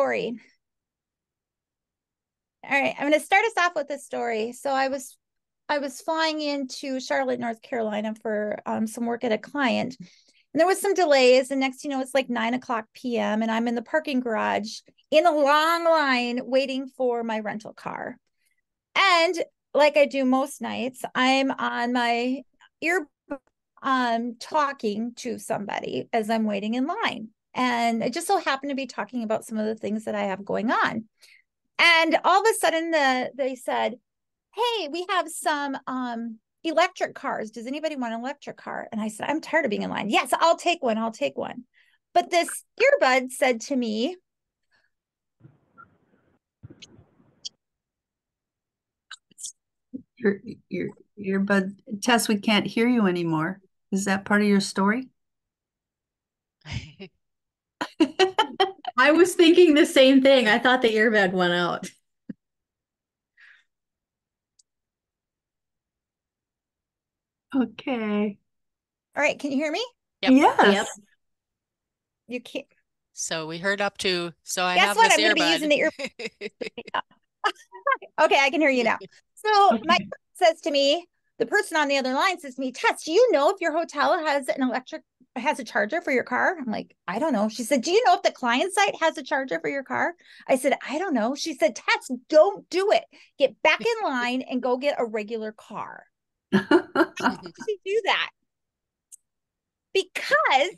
story. All right, I'm going to start us off with a story. So I was I was flying into Charlotte, North Carolina for um, some work at a client. And there was some delays. And next, you know, it's like nine o'clock PM, and I'm in the parking garage in a long line waiting for my rental car. And like I do most nights, I'm on my ear um talking to somebody as I'm waiting in line. And I just so happened to be talking about some of the things that I have going on. And all of a sudden the they said, hey, we have some um, electric cars. Does anybody want an electric car? And I said, I'm tired of being in line. Yes, I'll take one. I'll take one. But this earbud said to me, your your earbud Tess, we can't hear you anymore. Is that part of your story? I was thinking the same thing. I thought the earbud went out. Okay. All right, can you hear me? Yep. Yes. Yep. You can't. So we heard up to, so I Guess have what? this I'm gonna be using the earbud. Okay, I can hear you now. So my says to me, the person on the other line says to me, Tess, do you know if your hotel has an electric has a charger for your car? I'm like, I don't know. She said, Do you know if the client site has a charger for your car? I said, I don't know. She said, Tess, don't do it. Get back in line and go get a regular car. How did she do that? Because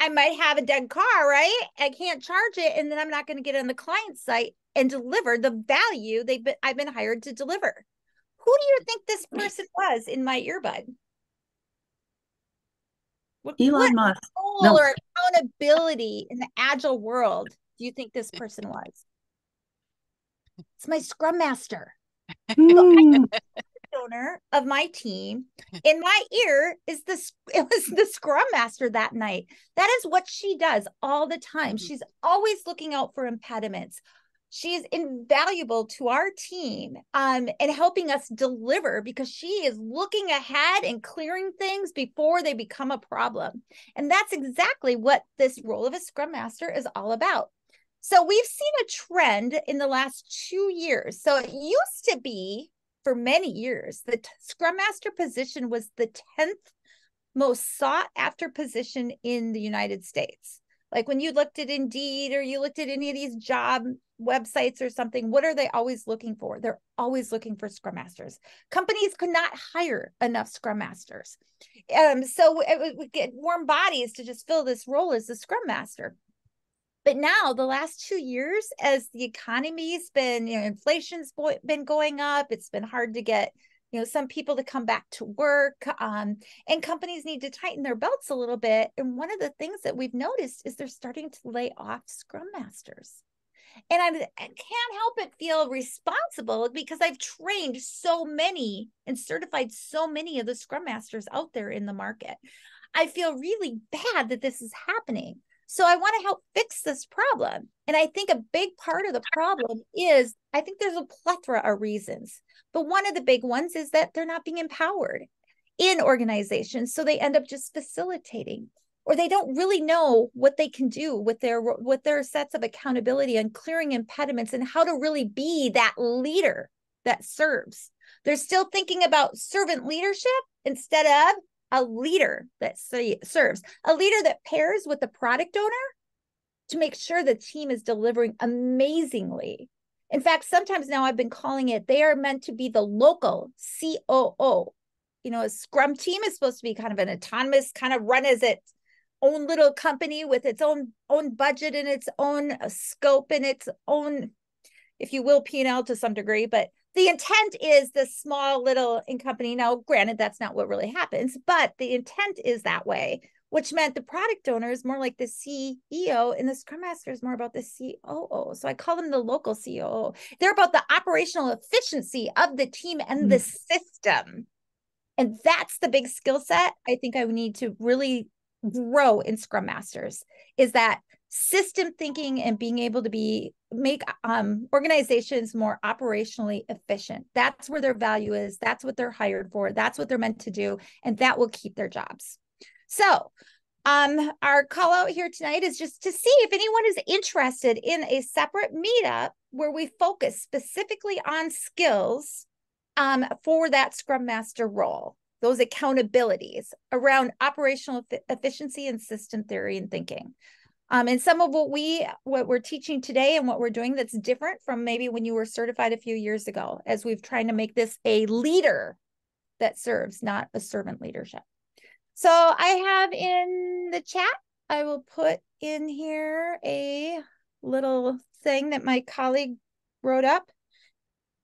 I might have a dead car, right? I can't charge it, and then I'm not going to get on the client site and deliver the value they've been I've been hired to deliver. Who do you think this person was in my earbud? What, Elon what Musk. role No. or accountability in the agile world do you think this person was? It's my scrum master. Hmm. owner of my team in my ear is this it was the scrum master that night that is what she does all the time Mhm. she's always looking out for impediments she is invaluable to our team um, and helping us deliver because she is looking ahead and clearing things before they become a problem. And that's exactly what this role of a scrum master is all about. So we've seen a trend in the last two years. So it used to be for many years, the t- Scrum Master position was the 10th most sought after position in the United States. Like when you looked at Indeed or you looked at any of these job websites or something, what are they always looking for? They're always looking for Scrum Masters. Companies could not hire enough Scrum Masters. Um, so it would get warm bodies to just fill this role as the Scrum Master. But now, the last two years, as the economy's been, you know, inflation's been going up, it's been hard to get, you know, some people to come back to work. Um, and companies need to tighten their belts a little bit. And one of the things that we've noticed is they're starting to lay off Scrum Masters. And I'm, I can't help but feel responsible because I've trained so many and certified so many of the Scrum Masters out there in the market. I feel really bad that this is happening. So I want to help fix this problem. And I think a big part of the problem is I think there's a plethora of reasons. But one of the big ones is that they're not being empowered in organizations. So they end up just facilitating or they don't really know what they can do with their with their sets of accountability and clearing impediments and how to really be that leader that serves. They're still thinking about servant leadership instead of a leader that serves, a leader that pairs with the product owner to make sure the team is delivering amazingly. In fact, sometimes now I've been calling it, they are meant to be the local COO. You know, a scrum team is supposed to be kind of an autonomous, kind of run as its own little company with its own own budget and its own uh, scope and its own, if you will, P&L to some degree. But the intent is the small little in company. Now, granted, that's not what really happens, but the intent is that way, which meant the product owner is more like the CEO and the Scrum Master is more about the COO. So I call them the local COO. They're about the operational efficiency of the team and the mm. system. And that's the big skill set I think I need to really grow in Scrum Masters is that system thinking and being able to be make um, organizations more operationally efficient. That's where their value is. That's what they're hired for. That's what they're meant to do, and that will keep their jobs. So, Um, our call out here tonight is just to see if anyone is interested in a separate meetup where we focus specifically on skills um, for that Scrum Master role, those accountabilities around operational efficiency and system theory and thinking. Um, and some of what we what we're teaching today and what we're doing that's different from maybe when you were certified a few years ago, as we've trying to make this a leader that serves, not a servant leadership. So I have in the chat, I will put in here a little thing that my colleague wrote up.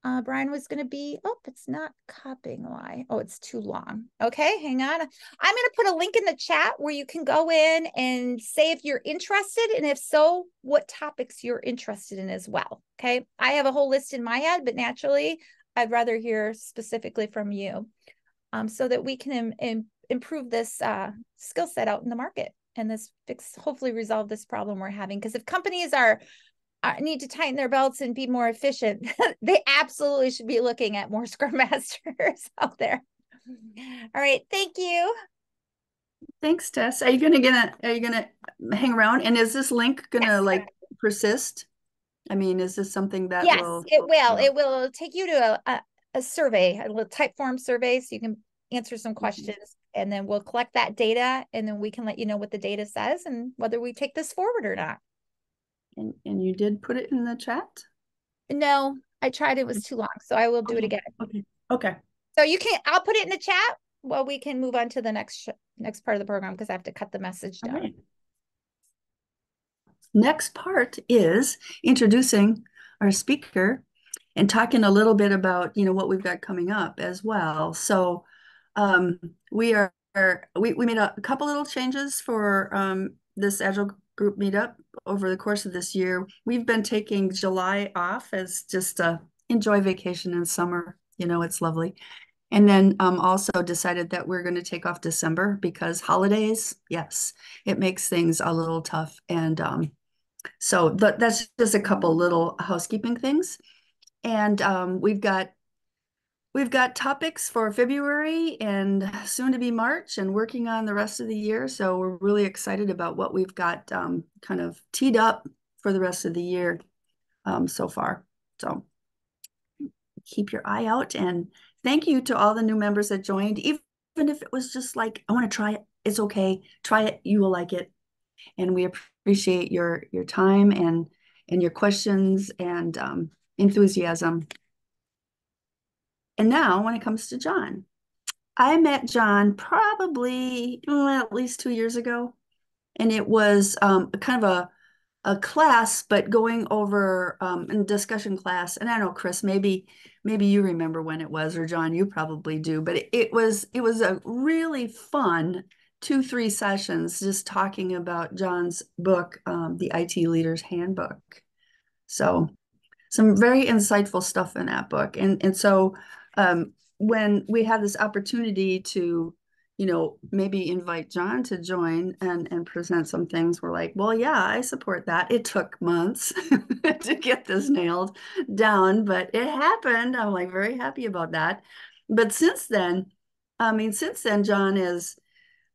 Uh, Brian was going to be, oh, it's not copying. Why? Oh, it's too long. Okay, hang on. I'm going to put a link in the chat where you can go in and say if you're interested, and if so, what topics you're interested in as well. Okay, I have a whole list in my head, but naturally, I'd rather hear specifically from you um, so that we can Im- Im- improve this uh, skill set out in the market and this fix, hopefully resolve this problem we're having. Because if companies are need to tighten their belts and be more efficient, they absolutely should be looking at more Scrum Masters out there. All right, thank you. Thanks, Tess. Are you gonna gonna are you gonna hang around? And is this link gonna yes, like persist? I mean, is this something that yes, will, it will. It will take you to a, a, a survey, a little Typeform survey, so you can answer some mm-hmm. questions, mm-hmm. and then we'll collect that data, and then we can let you know what the data says and whether we take this forward or not. And and you did put it in the chat? No, I tried. It was too long, so I will do it again. Okay. Okay. So you can. I'll put it in the chat. Well, we can move on to the next next part of the program because I have to cut the message down. Right. Next part is introducing our speaker and talking a little bit about you know what we've got coming up as well. So um, we are we we made a, a couple little changes for um, this agile group meetup over the course of this year. We've been taking July off as just a enjoy vacation in summer. You know, it's lovely. And then um, also decided that we're going to take off December because holidays, yes, it makes things a little tough. And um, so th that's just a couple little housekeeping things. And um, we've got We've got topics for February and soon to be March and working on the rest of the year. So we're really excited about what we've got um, kind of teed up for the rest of the year um, so far. So keep your eye out and thank you to all the new members that joined. Even if it was just like, I want to try it, it's okay. Try it, you will like it. And we appreciate your your time and and your questions and um, enthusiasm and now, when it comes to John, I met John probably well, at least two years ago, and it was um, kind of a a class, but going over um, a discussion class. And I know, Chris, maybe maybe you remember when it was, or John, you probably do. But it, it was it was a really fun two three sessions just talking about John's book, um, the IT Leader's Handbook. So some very insightful stuff in that book, and and so um, when we had this opportunity to you know maybe invite john to join and and present some things we're like well yeah i support that. It took months to get this nailed down but it happened. I'm like very happy about that. But since then i mean since then john is,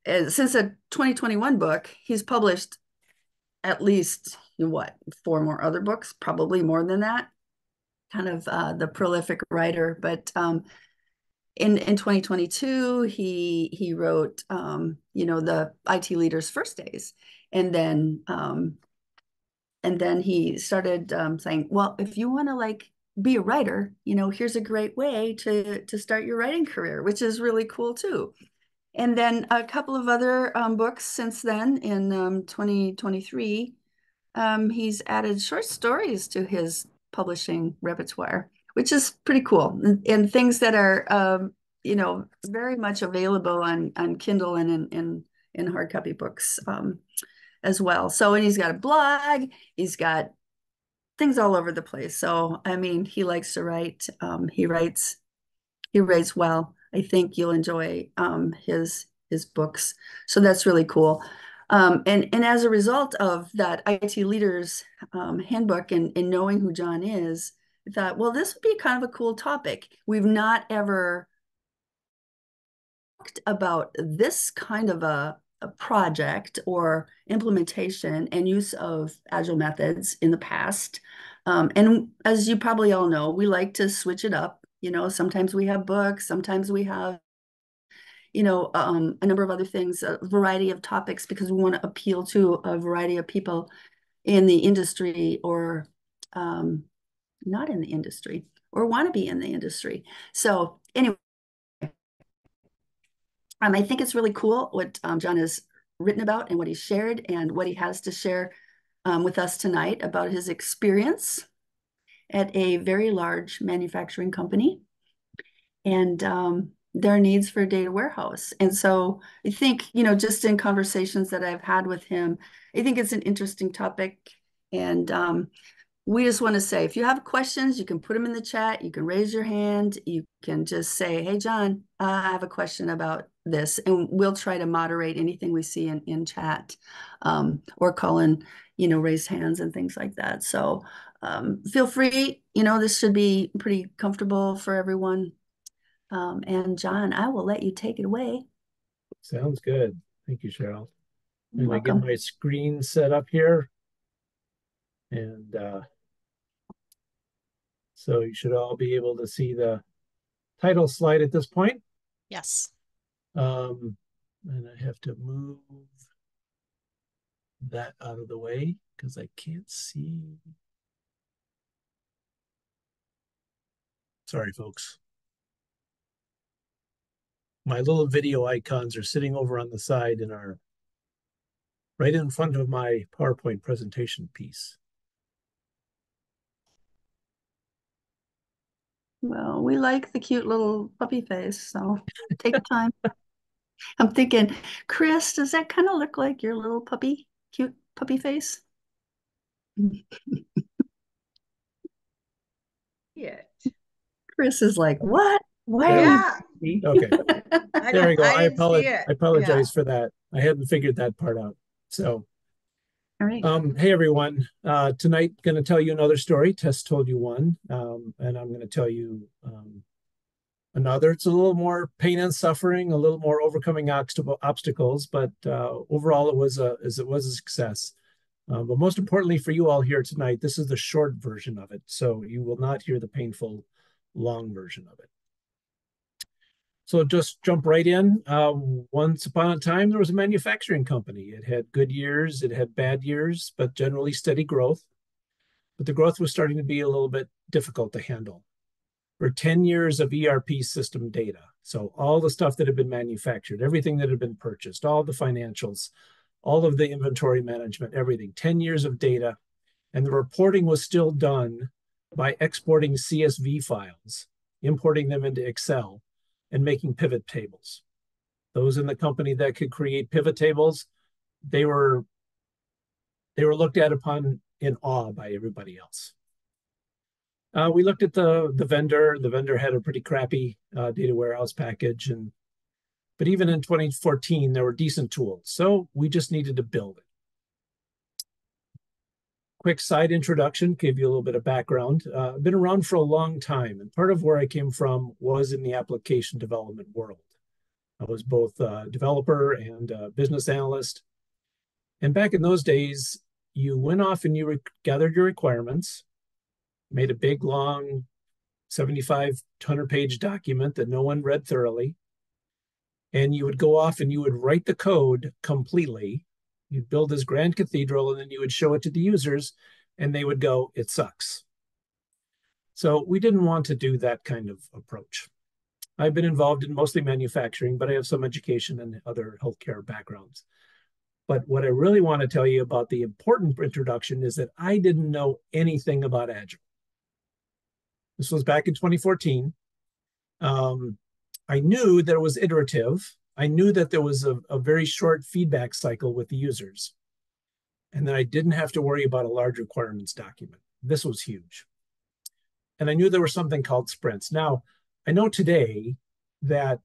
is since a 2021 book he's published at least what four more other books? Probably more than that kind of uh, the prolific writer. But um, in in 2022, he he wrote um, you know the IT leaders first days, and then um, and then he started um, saying, well, if you want to like be a writer, you know, here's a great way to to start your writing career, which is really cool too. And then a couple of other um, books since then in um, 2023, um, he's added short stories to his publishing repertoire, which is pretty cool. And, and things that are, um, you know, very much available on, on Kindle and in, in, hard copy books um, as well. So, and he's got a blog, he's got things all over the place. So, I mean, he likes to write. Um, he writes, he writes well. I think you'll enjoy um, his his books. So that's really cool. Um, and, and as a result of that IT leaders um, handbook and, and knowing who John is, I thought, well, this would be kind of a cool topic. We've not ever talked about this kind of a, project or implementation and use of agile methods in the past. Um, and as you probably all know, we like to switch it up. You know, sometimes we have books, sometimes we have, you know, um, a number of other things, a variety of topics, because we want to appeal to a variety of people in the industry or um, not in the industry or want to be in the industry. So anyway, um, I think it's really cool what um, John has written about and what he shared and what he has to share um, with us tonight about his experience at a very large manufacturing company and um, their needs for a data warehouse. And so I think, you know, just in conversations that I've had with him, I think it's an interesting topic. And um, we just want to say if you have questions, you can put them in the chat. You can raise your hand. You can just say, hey, John, I have a question about this. And we'll try to moderate anything we see in, in chat um, or call in, you know, raise hands and things like that. So um, feel free. You know, this should be pretty comfortable for everyone. Um, and John, I will let you take it away. Sounds good. Thank you, Cheryl. You're I'm gonna get my screen set up here. And uh, so you should all be able to see the title slide at this point. Yes. Um, and I have to move that out of the way because I can't see. Sorry, folks. My little video icons are sitting over on the side and are right in front of my PowerPoint presentation piece. Well, we like the cute little puppy face, so take your time. I'm thinking, Chris, does that kind of look like your little puppy, cute puppy face? Yeah. Chris is like, what? Why? Yeah. Okay, I there we go. I didn't apologize. I apologize for that. I hadn't figured that part out. So, All right. um, hey everyone. Uh, tonight, going to tell you another story. Tess told you one, um, and I'm going to tell you um, another. It's a little more pain and suffering, a little more overcoming obstacle obstacles, but uh, overall, it was a as it was a success. Uh, but most importantly for you all here tonight, this is the short version of it, so you will not hear the painful long version of it. So just jump right in. Uh, once upon a time, there was a manufacturing company. It had good years, it had bad years, but generally steady growth. But the growth was starting to be a little bit difficult to handle. For 10 years of ERP system data, so all the stuff that had been manufactured, everything that had been purchased, all the financials, all of the inventory management, everything, 10 years of data. And the reporting was still done by exporting CSV files, importing them into Excel, and making pivot tables. Those in the company that could create pivot tables, they were they were looked at upon in awe by everybody else. Uh, we looked at the the vendor. The vendor had a pretty crappy uh, data warehouse package, and but even in 2014, there were decent tools. So we just needed to build it. Quick side introduction, give you a little bit of background. Uh, I've been around for a long time, and part of where I came from was in the application development world. I was both a developer and a business analyst. And back in those days, you went off and you gathered your requirements, made a big, long 75 100 page document that no one read thoroughly. And you would go off and you would write the code completely You'd build this grand cathedral and then you would show it to the users and they would go, it sucks. So we didn't want to do that kind of approach. I've been involved in mostly manufacturing, but I have some education and other healthcare backgrounds. But what I really want to tell you about the important introduction is that I didn't know anything about Agile. This was back in 2014. Um, I knew that it was iterative. I knew that there was a, a very short feedback cycle with the users and that I didn't have to worry about a large requirements document. This was huge. And I knew there was something called sprints. Now, I know today that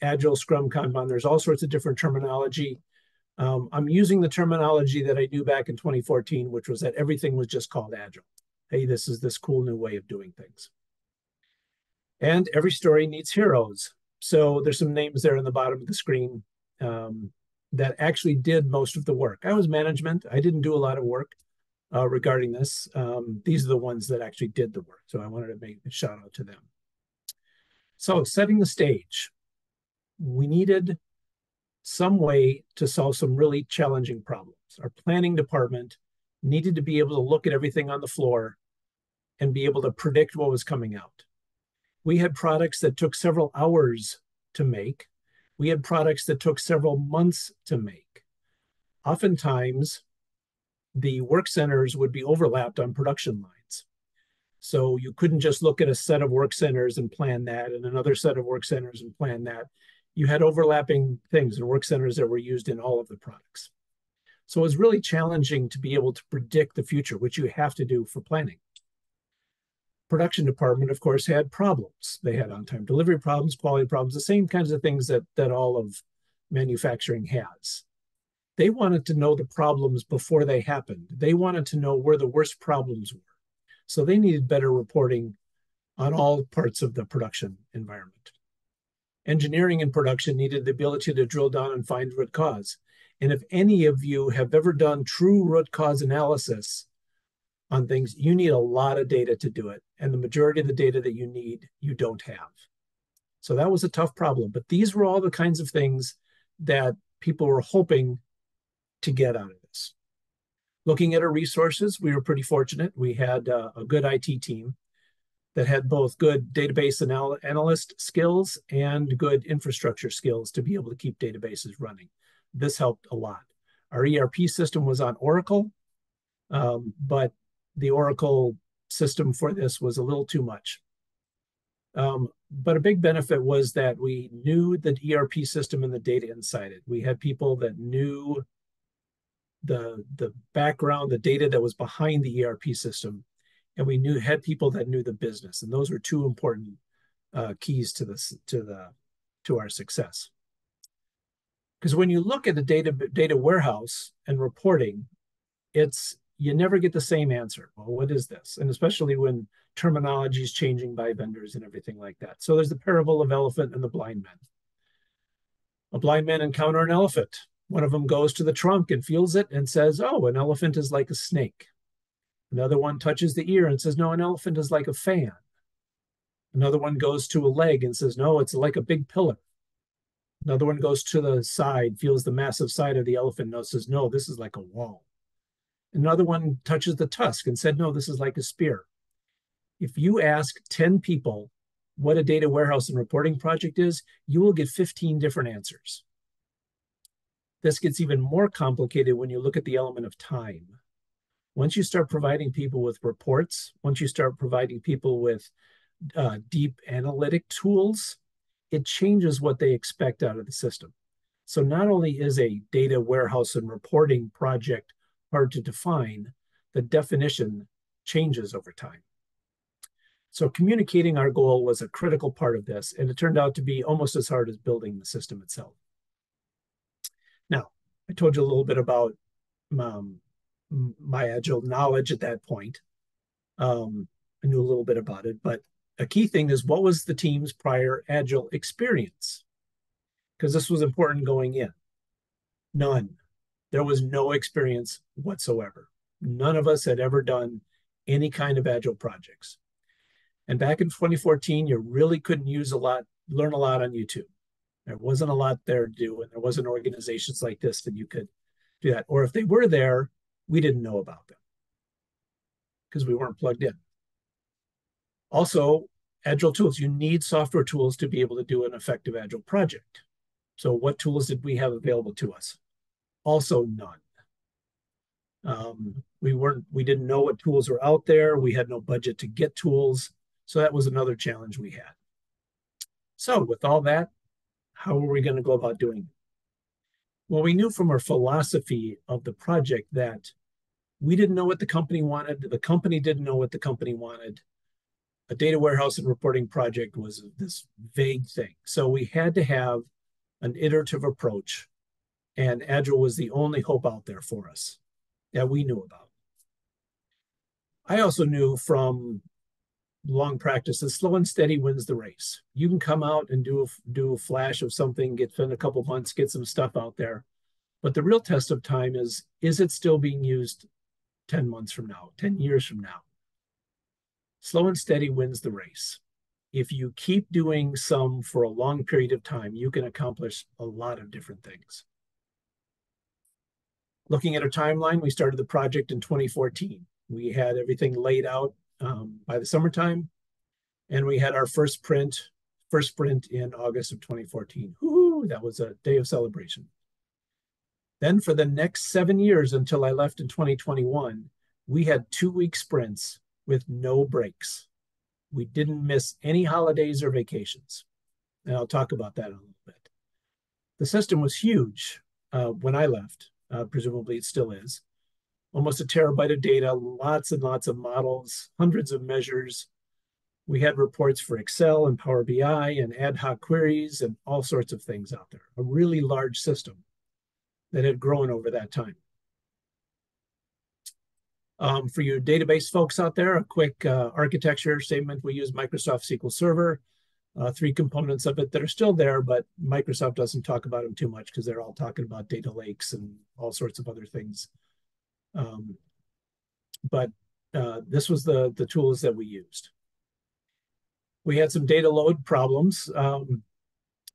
Agile, Scrum, Kanban, there's all sorts of different terminology. Um, I'm using the terminology that I knew back in 2014, which was that everything was just called Agile. Hey, this is this cool new way of doing things. And every story needs heroes. So there's some names there in the bottom of the screen. Um, that actually did most of the work. I was management. I didn't do a lot of work uh, regarding this. Um, these are the ones that actually did the work. So I wanted to make a shout out to them. So setting the stage, we needed some way to solve some really challenging problems. Our planning department needed to be able to look at everything on the floor and be able to predict what was coming out. We had products that took several hours to make. We had products that took several months to make. Oftentimes, the work centers would be overlapped on production lines. So you couldn't just look at a set of work centers and plan that, and another set of work centers and plan that. You had overlapping things and work centers that were used in all of the products. So it was really challenging to be able to predict the future, which you have to do for planning. Production department, of course, had problems. They had on-time delivery problems, quality problems, the same kinds of things that, that all of manufacturing has. They wanted to know the problems before they happened. They wanted to know where the worst problems were. So they needed better reporting on all parts of the production environment. Engineering and production needed the ability to drill down and find root cause. And if any of you have ever done true root cause analysis on things, you need a lot of data to do it. And the majority of the data that you need, you don't have. So that was a tough problem. But these were all the kinds of things that people were hoping to get out of this. Looking at our resources, we were pretty fortunate. We had uh, a good IT team that had both good database anal analyst skills and good infrastructure skills to be able to keep databases running this helped a lot. Our ERP system was on Oracle, um, but the Oracle system for this was a little too much. Um, but a big benefit was that we knew the ERP system and the data inside it. We had people that knew the the background, the data that was behind the ERP system, and we knew had people that knew the business, and those were two important uh, keys to this to the to our success. Because when you look at the data data warehouse and reporting, it's you never get the same answer. Well, what is this? And especially when terminology is changing by vendors and everything like that. So there's the parable of elephant and the blind man. A blind man encounter an elephant. One of them goes to the trunk and feels it and says, "Oh, an elephant is like a snake." Another one touches the ear and says, "No, an elephant is like a fan." Another one goes to a leg and says, "No, it's like a big pillar." Another one goes to the side, feels the massive side of the elephant, and says, No, this is like a wall. Another one touches the tusk and said, No, this is like a spear. If you ask 10 people what a data warehouse and reporting project is, you will get 15 different answers. This gets even more complicated when you look at the element of time. Once you start providing people with reports, once you start providing people with uh, deep analytic tools, it changes what they expect out of the system. So not only is a data warehouse and reporting project hard to define, the definition changes over time. So communicating our goal was a critical part of this, and it turned out to be almost as hard as building the system itself. Now, I told you a little bit about um, my Agile knowledge at that point. Um, I knew a little bit about it, but a key thing is what was the team's prior agile experience? Because this was important going in. None. There was no experience whatsoever. None of us had ever done any kind of agile projects. And back in 2014, you really couldn't use a lot, learn a lot on YouTube. There wasn't a lot there to do, and there wasn't organizations like this that you could do that. Or if they were there, we didn't know about them because we weren't plugged in. Also, agile tools. You need software tools to be able to do an effective agile project. So what tools did we have available to us? Also none. Um, we weren't, we didn't know what tools were out there. We had no budget to get tools. So that was another challenge we had. So with all that, how are we going to go about doing it? Well, we knew from our philosophy of the project that we didn't know what the company wanted. The company didn't know what the company wanted a data warehouse and reporting project was this vague thing. So we had to have an iterative approach, and Agile was the only hope out there for us that we knew about. I also knew from long practice that slow and steady wins the race. You can come out and do a, do a flash of something, get spend a couple months, get some stuff out there, But the real test of time is is it still being used 10 months from now, 10 years from now? Slow and steady wins the race. If you keep doing some for a long period of time, you can accomplish a lot of different things. Looking at our timeline, we started the project in 2014. We had everything laid out um, by the summertime, and we had our first print, first sprint in August of 2014. Woo-hoo, that was a day of celebration. Then for the next seven years until I left in 2021, we had two week sprints with no breaks. We didn't miss any holidays or vacations. And I'll talk about that in a little bit. The system was huge uh, when I left. Uh, presumably, it still is. Almost a terabyte of data, lots and lots of models, hundreds of measures. We had reports for Excel and Power BI and ad hoc queries and all sorts of things out there. A really large system that had grown over that time. Um, for you database folks out there, a quick uh, architecture statement. We use Microsoft SQL Server, uh, three components of it that are still there, but Microsoft doesn't talk about them too much because they're all talking about data lakes and all sorts of other things. Um, but uh, this was the, the tools that we used. We had some data load problems. Um,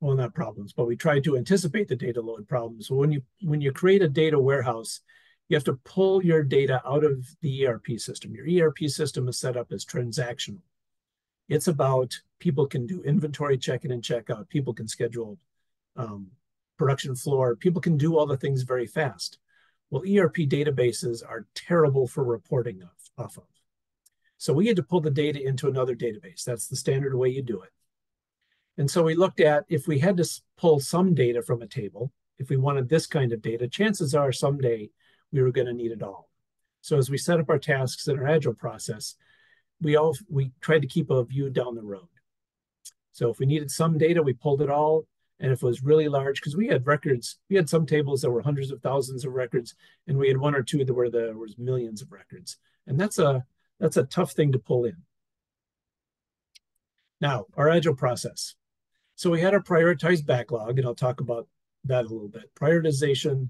well, not problems, but we tried to anticipate the data load problems. So when you when you create a data warehouse, you have to pull your data out of the ERP system. Your ERP system is set up as transactional. It's about people can do inventory check-in and check-out. People can schedule um, production floor. People can do all the things very fast. Well, ERP databases are terrible for reporting off, off of. So we had to pull the data into another database. That's the standard way you do it. And so we looked at if we had to pull some data from a table, if we wanted this kind of data, chances are someday we were going to need it all. So as we set up our tasks in our agile process, we all we tried to keep a view down the road. So if we needed some data, we pulled it all. And if it was really large, because we had records, we had some tables that were hundreds of thousands of records, and we had one or two that were there was millions of records. And that's a that's a tough thing to pull in. Now, our agile process. So we had our prioritized backlog, and I'll talk about that a little bit. Prioritization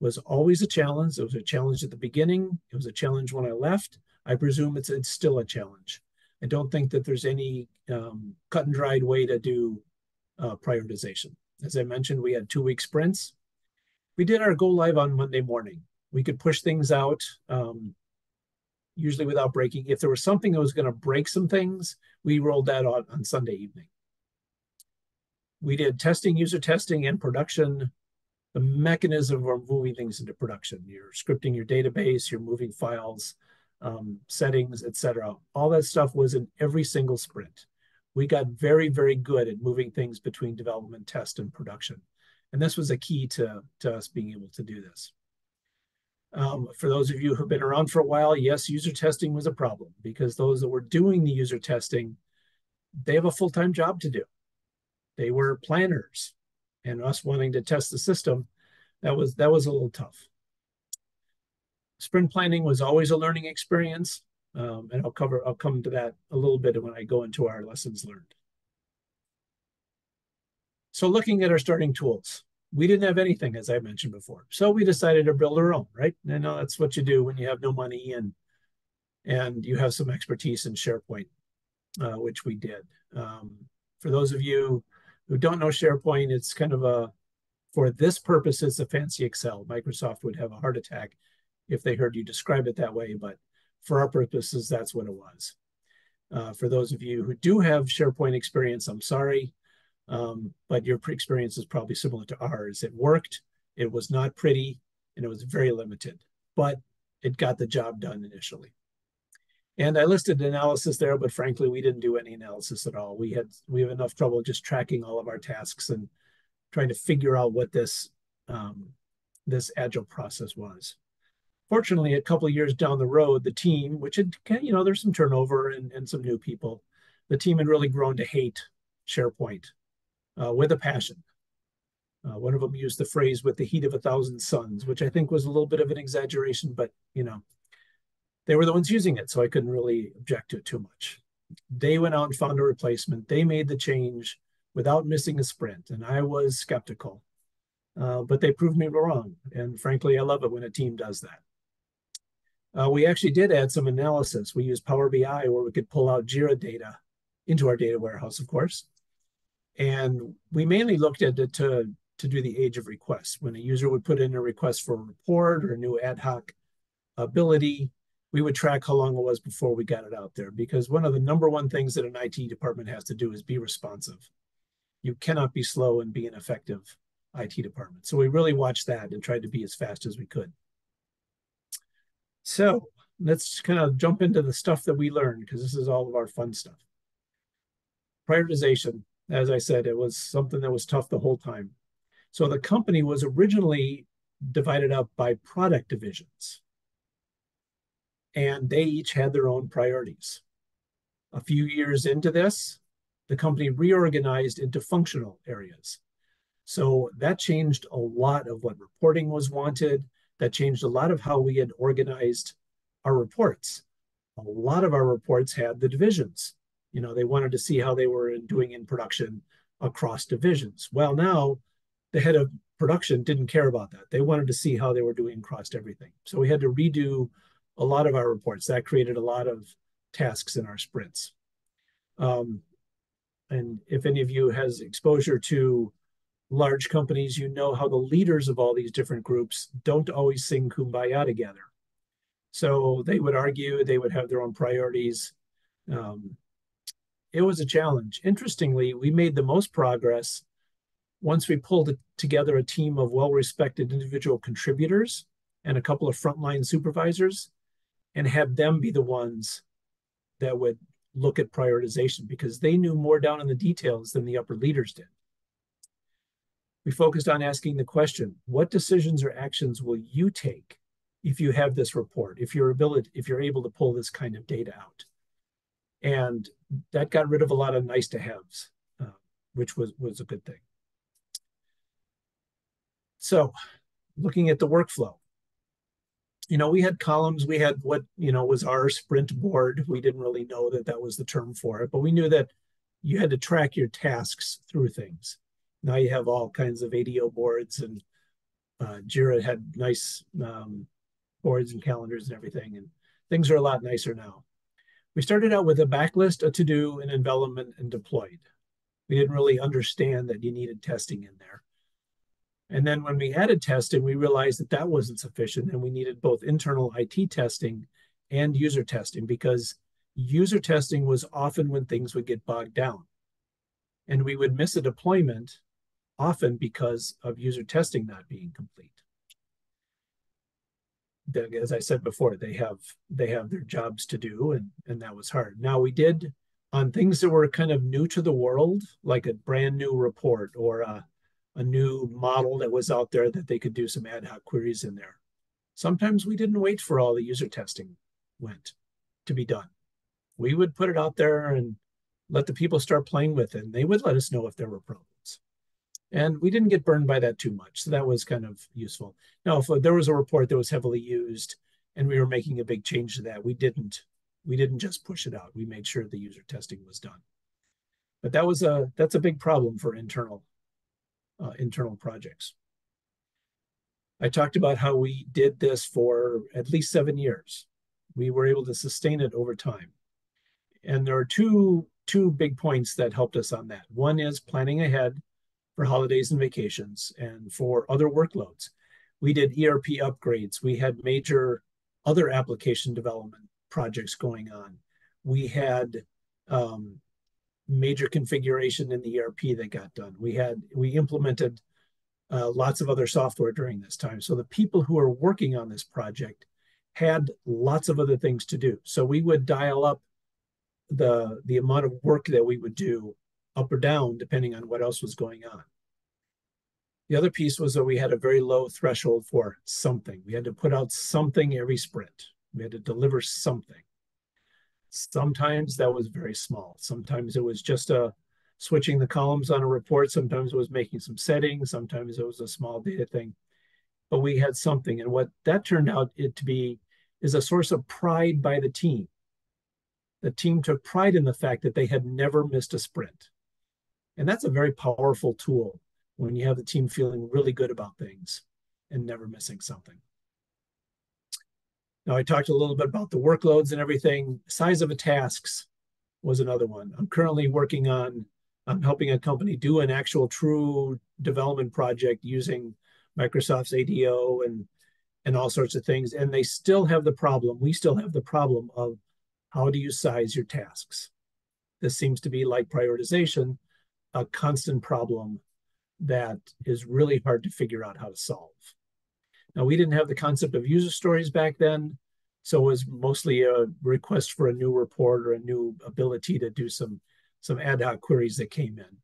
was always a challenge. It was a challenge at the beginning. It was a challenge when I left. I presume it's, it's still a challenge. I don't think that there's any um, cut and dried way to do uh, prioritization. As I mentioned, we had two week sprints. We did our go live on Monday morning. We could push things out, um, usually without breaking. If there was something that was going to break some things, we rolled that out on Sunday evening. We did testing, user testing, and production the mechanism of moving things into production. You're scripting your database, you're moving files, um, settings, etc. All that stuff was in every single sprint. We got very, very good at moving things between development, test, and production. And this was a key to, to us being able to do this. Um, for those of you who've been around for a while, yes, user testing was a problem because those that were doing the user testing, they have a full-time job to do. They were planners, and us wanting to test the system, that was that was a little tough. Sprint planning was always a learning experience, um, and I'll cover I'll come to that a little bit when I go into our lessons learned. So looking at our starting tools, we didn't have anything as I mentioned before, so we decided to build our own. Right, and know that's what you do when you have no money and and you have some expertise in SharePoint, uh, which we did. Um, for those of you who don't know SharePoint, it's kind of a, for this purpose, it's a fancy Excel. Microsoft would have a heart attack if they heard you describe it that way, but for our purposes, that's what it was. Uh, for those of you who do have SharePoint experience, I'm sorry, um, but your experience is probably similar to ours. It worked, it was not pretty, and it was very limited, but it got the job done initially. And I listed analysis there, but frankly, we didn't do any analysis at all. We had we have enough trouble just tracking all of our tasks and trying to figure out what this um, this agile process was. Fortunately, a couple years down the road, the team, which had you know there's some turnover and, and some new people, the team had really grown to hate SharePoint uh, with a passion. Uh, one of them used the phrase "with the heat of a thousand suns," which I think was a little bit of an exaggeration, but you know they were the ones using it, so I couldn't really object to it too much. They went out and found a replacement. They made the change without missing a sprint, and I was skeptical. uh, but they proved me wrong. And frankly, I love it when a team does that. Uh, we actually did add some analysis. We used Power BI where we could pull out JIRA data into our data warehouse, of course. And we mainly looked at it to, to do the age of requests. When a user would put in a request for a report or a new ad hoc ability, we would track how long it was before we got it out there. Because one of the number one things that an IT department has to do is be responsive. You cannot be slow and be an effective IT department. So we really watched that and tried to be as fast as we could. So let's kind of jump into the stuff that we learned because this is all of our fun stuff. Prioritization, as I said, it was something that was tough the whole time. So the company was originally divided up by product divisions, and they each had their own priorities. A few years into this, the company reorganized into functional areas. So that changed a lot of what reporting was wanted. That changed a lot of how we had organized our reports. A lot of our reports had the divisions. You know, they wanted to see how they were doing in production across divisions. Well, now the head of production didn't care about that. They wanted to see how they were doing across everything. So we had to redo a lot of our reports. That created a lot of tasks in our sprints. Um, and if any of you has exposure to large companies, you know how the leaders of all these different groups don't always sing kumbaya together. So they would argue, they would have their own priorities. Um, it was a challenge. Interestingly, we made the most progress once we pulled together a team of well respected individual contributors and a couple of frontline supervisors and had them be the ones that would look at prioritization because they knew more down in the details than the upper leaders did. We focused on asking the question, what decisions or actions will you take if you have this report, if you're ability, if you're able to pull this kind of data out? And that got rid of a lot of nice to haves, uh, which was, was a good thing. So looking at the workflow, you know, we had columns, we had what, you know, was our sprint board. We didn't really know that that was the term for it, but we knew that you had to track your tasks through things. Now you have all kinds of ADO boards and uh, Jira had nice um, boards and calendars and everything, and things are a lot nicer now. We started out with a backlist, a to-do, and development and deployed. We didn't really understand that you needed testing in there. And then when we added testing, we realized that that wasn't sufficient and we needed both internal IT testing and user testing because user testing was often when things would get bogged down. And we would miss a deployment often because of user testing not being complete. As I said before, they have they have their jobs to do, and and that was hard. Now we did on things that were kind of new to the world, like a brand new report or a, a new model that was out there that they could do some ad hoc queries in there. Sometimes we didn't wait for all the user testing went to be done. We would put it out there and let the people start playing with it. And they would let us know if there were problems. And we didn't get burned by that too much. So that was kind of useful. Now, if there was a report that was heavily used and we were making a big change to that, we didn't we didn't just push it out. We made sure the user testing was done. But that was a that's a big problem for internal uh, internal projects. I talked about how we did this for at least seven years. We were able to sustain it over time. And there are two two big points that helped us on that. One is planning ahead for holidays and vacations and for other workloads. We did ERP upgrades. We had major other application development projects going on. We had um, major configuration in the ERP that got done. We had we implemented uh, lots of other software during this time. So the people who are working on this project had lots of other things to do. So we would dial up the the amount of work that we would do up or down depending on what else was going on. The other piece was that we had a very low threshold for something. We had to put out something every sprint. We had to deliver something. Sometimes that was very small. Sometimes it was just a switching the columns on a report. Sometimes it was making some settings. Sometimes it was a small data thing. But we had something. And what that turned out it to be is a source of pride by the team. The team took pride in the fact that they had never missed a sprint. And that's a very powerful tool when you have the team feeling really good about things and never missing something. Now, I talked a little bit about the workloads and everything. Size of the tasks was another one. I'm currently working on, I'm helping a company do an actual true development project using Microsoft's ADO and and all sorts of things. And they still have the problem. We still have the problem of how do you size your tasks? This seems to be like prioritization, a constant problem that is really hard to figure out how to solve. Now, we didn't have the concept of user stories back then, so it was mostly a request for a new report or a new ability to do some, some ad hoc queries that came in.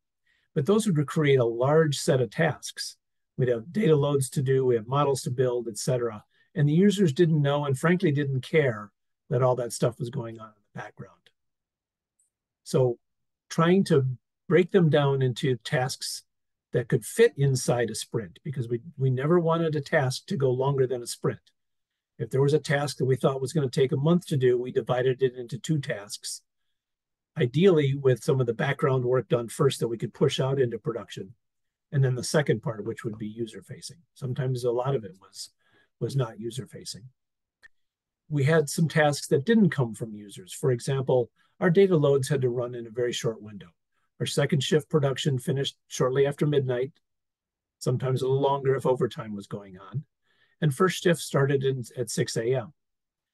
But those would create a large set of tasks. We'd have data loads to do, we have models to build, et cetera. And the users didn't know and frankly didn't care that all that stuff was going on in the background. So trying to break them down into tasks that could fit inside a sprint because we, we never wanted a task to go longer than a sprint. If there was a task that we thought was going to take a month to do, we divided it into two tasks. Ideally, with some of the background work done first that we could push out into production. And then the second part, which would be user facing. Sometimes a lot of it was, was not user facing. We had some tasks that didn't come from users. For example, our data loads had to run in a very short window. Our second shift production finished shortly after midnight, sometimes a little longer if overtime was going on. And first shift started in, at 6 a.m.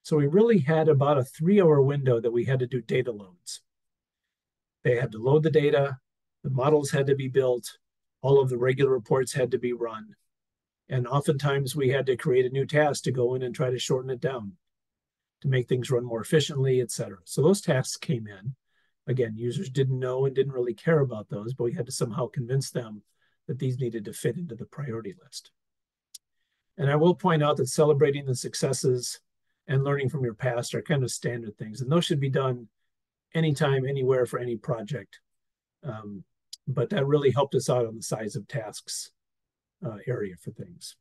So we really had about a three hour window that we had to do data loads. They had to load the data, the models had to be built, all of the regular reports had to be run. And oftentimes we had to create a new task to go in and try to shorten it down to make things run more efficiently, et cetera. So those tasks came in. Again, users didn't know and didn't really care about those, but we had to somehow convince them that these needed to fit into the priority list. And I will point out that celebrating the successes and learning from your past are kind of standard things, and those should be done anytime, anywhere for any project. Um, but that really helped us out on the size of tasks uh, area for things.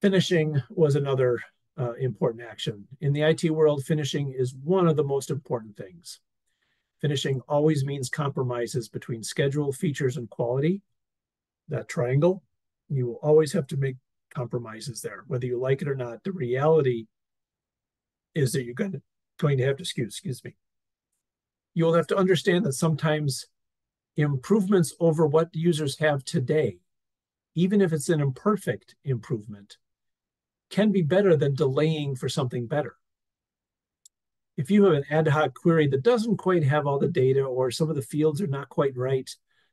Finishing was another uh, important action. In the IT world, finishing is one of the most important things. Finishing always means compromises between schedule, features, and quality. That triangle, you will always have to make compromises there, whether you like it or not. The reality is that you're going to, going to have to, excuse, excuse me. You'll have to understand that sometimes improvements over what users have today, even if it's an imperfect improvement, can be better than delaying for something better. If you have an ad hoc query that doesn't quite have all the data or some of the fields are not quite right,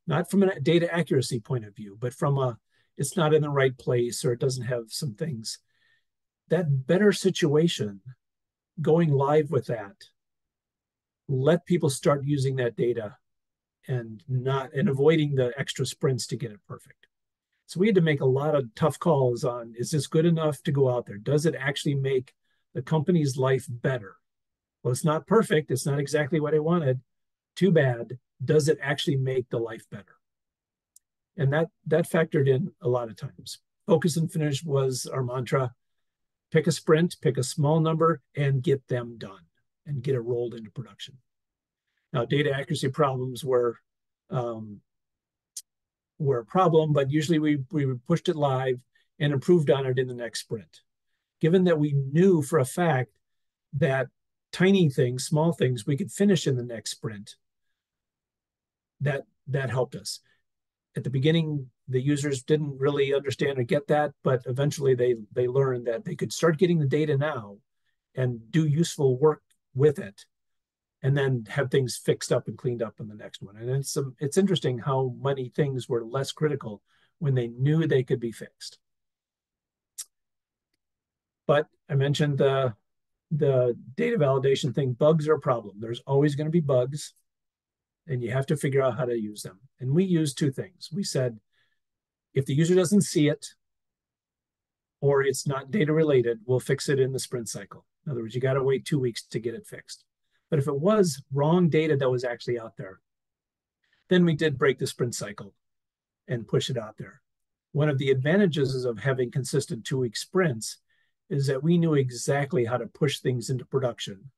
not from a data accuracy point of view, but from a it's not in the right place or it doesn't have some things, that better situation, going live with that, let people start using that data and not and avoiding the extra sprints to get it perfect. So we had to make a lot of tough calls on is this good enough to go out there? Does it actually make the company's life better? Well, it's not perfect. It's not exactly what I wanted. Too bad. Does it actually make the life better? And that that factored in a lot of times. Focus and finish was our mantra. Pick a sprint, pick a small number, and get them done and get it rolled into production. Now, data accuracy problems were um, were a problem, but usually we, we pushed it live and improved on it in the next sprint. Given that we knew for a fact that tiny things, small things, we could finish in the next sprint, that that helped us. At the beginning, the users didn't really understand or get that, but eventually they they learned that they could start getting the data now and do useful work with it and then have things fixed up and cleaned up in the next one. And it's um, it's interesting how many things were less critical when they knew they could be fixed. But I mentioned the the data validation thing. Bugs are a problem. There's always going to be bugs, and you have to figure out how to use them. And we used two things. We said, if the user doesn't see it, or it's not data related, we'll fix it in the sprint cycle. In other words, you got to wait two weeks to get it fixed. But if it was wrong data that was actually out there, then we did break the sprint cycle and push it out there. One of the advantages of having consistent two week sprints is that we knew exactly how to push things into production.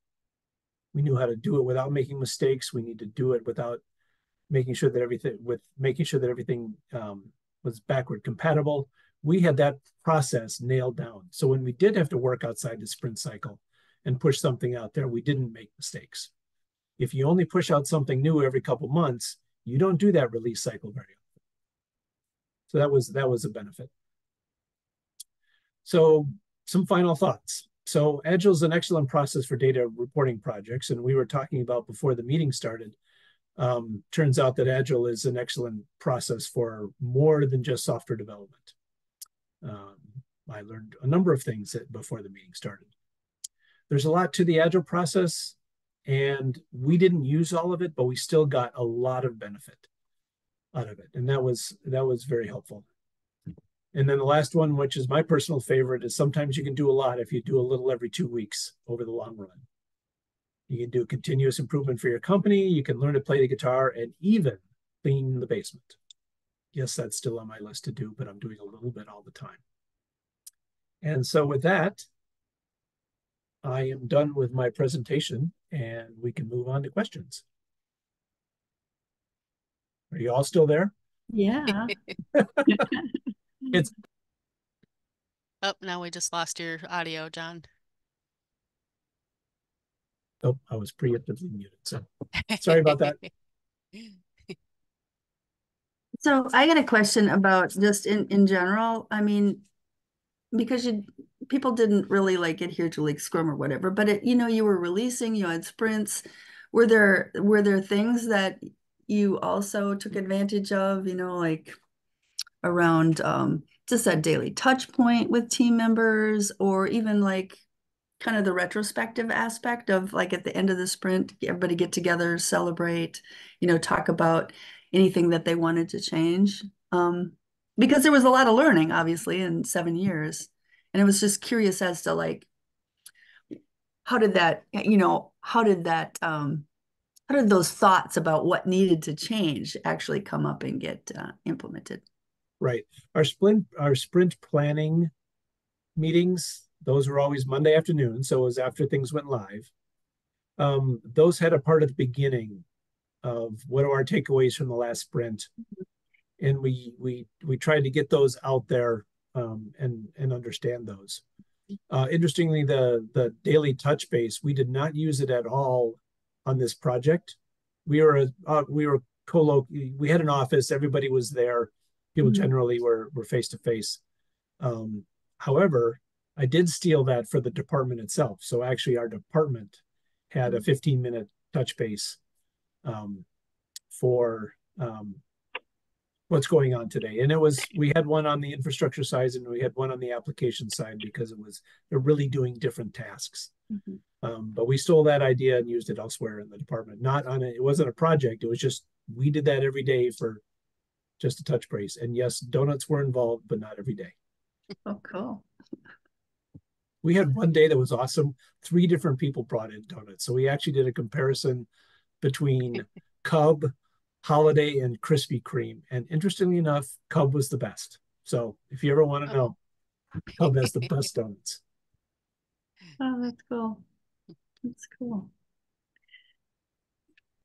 We knew how to do it without making mistakes. We need to do it without making sure that everything with making sure that everything um, was backward compatible. We had that process nailed down. So when we did have to work outside the sprint cycle and push something out there, we didn't make mistakes. If you only push out something new every couple months, you don't do that release cycle very often. So that was that was a benefit. So some final thoughts. So Agile is an excellent process for data reporting projects, and we were talking about before the meeting started. Um, turns out that Agile is an excellent process for more than just software development. Um, I learned a number of things that, before the meeting started. There's a lot to the Agile process, and we didn't use all of it, but we still got a lot of benefit out of it, and that was that was very helpful. And then the last one, which is my personal favorite, is sometimes you can do a lot if you do a little every two weeks over the long run. You can do continuous improvement for your company. You can learn to play the guitar and even clean the basement. Yes, that's still on my list to do, but I'm doing a little bit all the time. And so with that, I am done with my presentation and we can move on to questions. Are you all still there? Yeah. it's Oh, now we just lost your audio, John. Oh, I was preemptively muted. So sorry about that. So I got a question about just in, in general. I mean, because you people didn't really like adhere to like Scrum or whatever, but it, you know, you were releasing, you had sprints. Were there were there things that you also took advantage of, you know, like around um just that daily touch point with team members or even like kind of the retrospective aspect of like at the end of the sprint everybody get together celebrate you know talk about anything that they wanted to change um, because there was a lot of learning obviously in seven years and it was just curious as to like how did that you know how did that um how did those thoughts about what needed to change actually come up and get uh, implemented? Right. Our sprint our sprint planning meetings those were always Monday afternoon, so it was after things went live. Um, those had a part at the beginning of what are our takeaways from the last sprint, and we we we tried to get those out there um, and and understand those. Uh, interestingly, the the daily touch base we did not use it at all on this project. We were uh, we were co we had an office, everybody was there. People mm-hmm. generally were were face to face. However, I did steal that for the department itself. So actually, our department had a 15 minute touch base um, for um, what's going on today. And it was, we had one on the infrastructure side and we had one on the application side because it was, they're really doing different tasks. Mm-hmm. Um, but we stole that idea and used it elsewhere in the department. Not on a, it wasn't a project. It was just, we did that every day for just a touch base. And yes, donuts were involved, but not every day. Oh, cool we had one day that was awesome. Three different people brought in donuts. So we actually did a comparison between Cub, Holiday, and Krispy Kreme. And interestingly enough, Cub was the best. So if you ever want to know, Cub has the best donuts. Oh, that's cool. That's cool.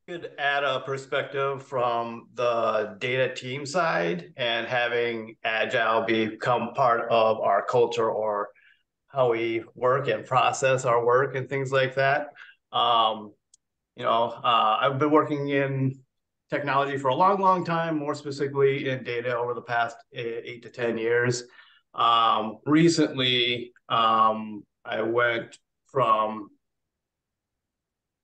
Could add a perspective from the data team side and having agile become part of our culture or how we work and process our work and things like that. Um, you know, uh, I've been working in technology for a long, long time, more specifically in data over the past eight to 10 years. Um, recently, um, I went from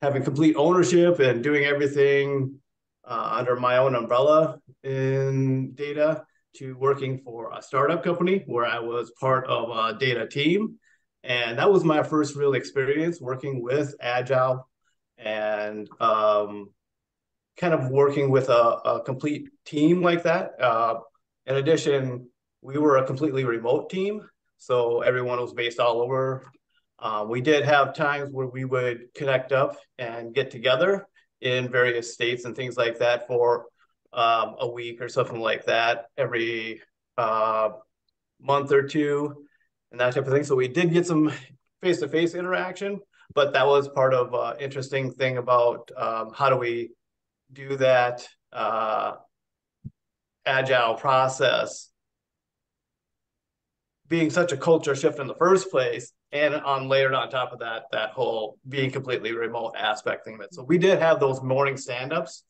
having complete ownership and doing everything uh, under my own umbrella in data to working for a startup company where I was part of a data team. And that was my first real experience working with Agile and um, kind of working with a, a, complete team like that. Uh, in addition, we were a completely remote team. So everyone was based all over. Uh, we did have times where we would connect up and get together in various states and things like that for um, a week or something like that every uh, month or two and that type of thing. So we did get some face-to-face interaction, but that was part of uh, interesting thing about um, how do we do that uh, agile process. Being such a culture shift in the first place and on layered on top of that that whole being completely remote aspect of it. So we did have those morning stand-ups.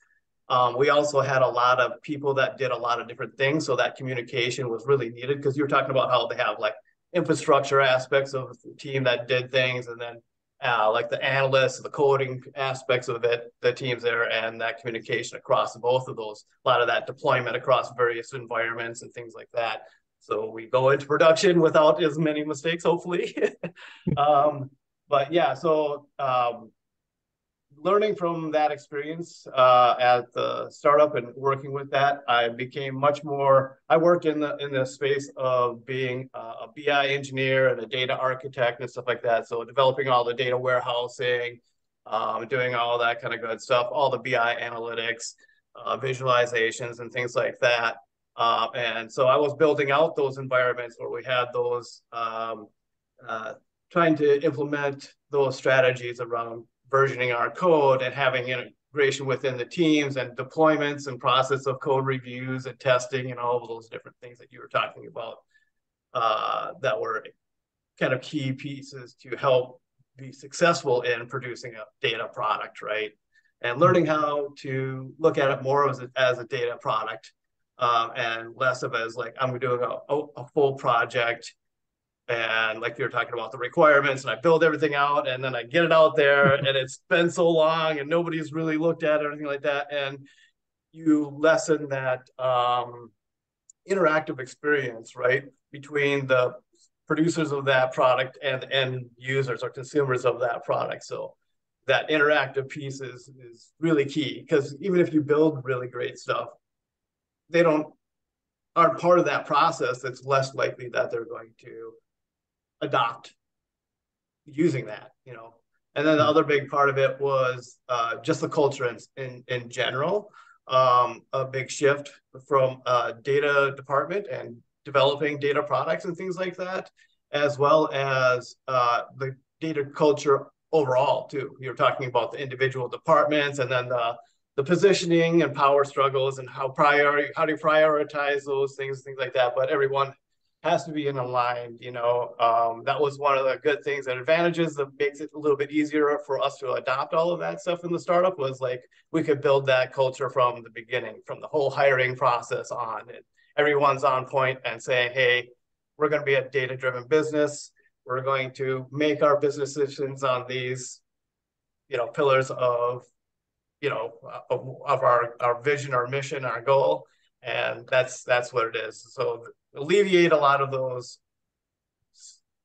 Um, we also had a lot of people that did a lot of different things so that communication was really needed because you were talking about how they have like infrastructure aspects of the team that did things and then uh, like the analysts, the coding aspects of it, the teams there, and that communication across both of those. A lot of that deployment across various environments and things like that. So we go into production without as many mistakes, hopefully. um, but yeah, so um, learning from that experience uh, at the startup and working with that, I became much more. I worked in the in the space of being a BI engineer and a data architect and stuff like that. So developing all the data warehousing, um, doing all that kind of good stuff, all the BI analytics, uh, visualizations, and things like that. Uh, and so I was building out those environments where we had those, um, uh, trying to implement those strategies around versioning our code and having integration within the teams and deployments and process of code reviews and testing and all of those different things that you were talking about uh, that were kind of key pieces to help be successful in producing a data product, right? And learning how to look at it more as a, as a data product um, and less of as like I'm doing a, a full project and like you were talking about the requirements and I build everything out and then I get it out there and it's been so long and nobody's really looked at it or anything like that. And you lessen that um, interactive experience right between the producers of that product and end users or consumers of that product. So that interactive piece is is really key because even if you build really great stuff they don't aren't part of that process it's less likely that they're going to adopt using that, you know. And then the other big part of it was uh, just the culture in, in, in general. Um, a big shift from uh, data department and developing data products and things like that, as well as uh, the data culture overall too. You're talking about the individual departments and then the the positioning and power struggles and how prior how do you prioritize those things things like that. But everyone has to be in aligned. You know, um, that was one of the good things and advantages that makes it a little bit easier for us to adopt all of that stuff in the startup was like we could build that culture from the beginning, from the whole hiring process on. And everyone's on point and saying, hey, we're going to be a data driven business. We're going to make our business decisions on these, you know, pillars of, you know, of, of our, our vision, our mission, our goal and that's that's what it is so alleviate a lot of those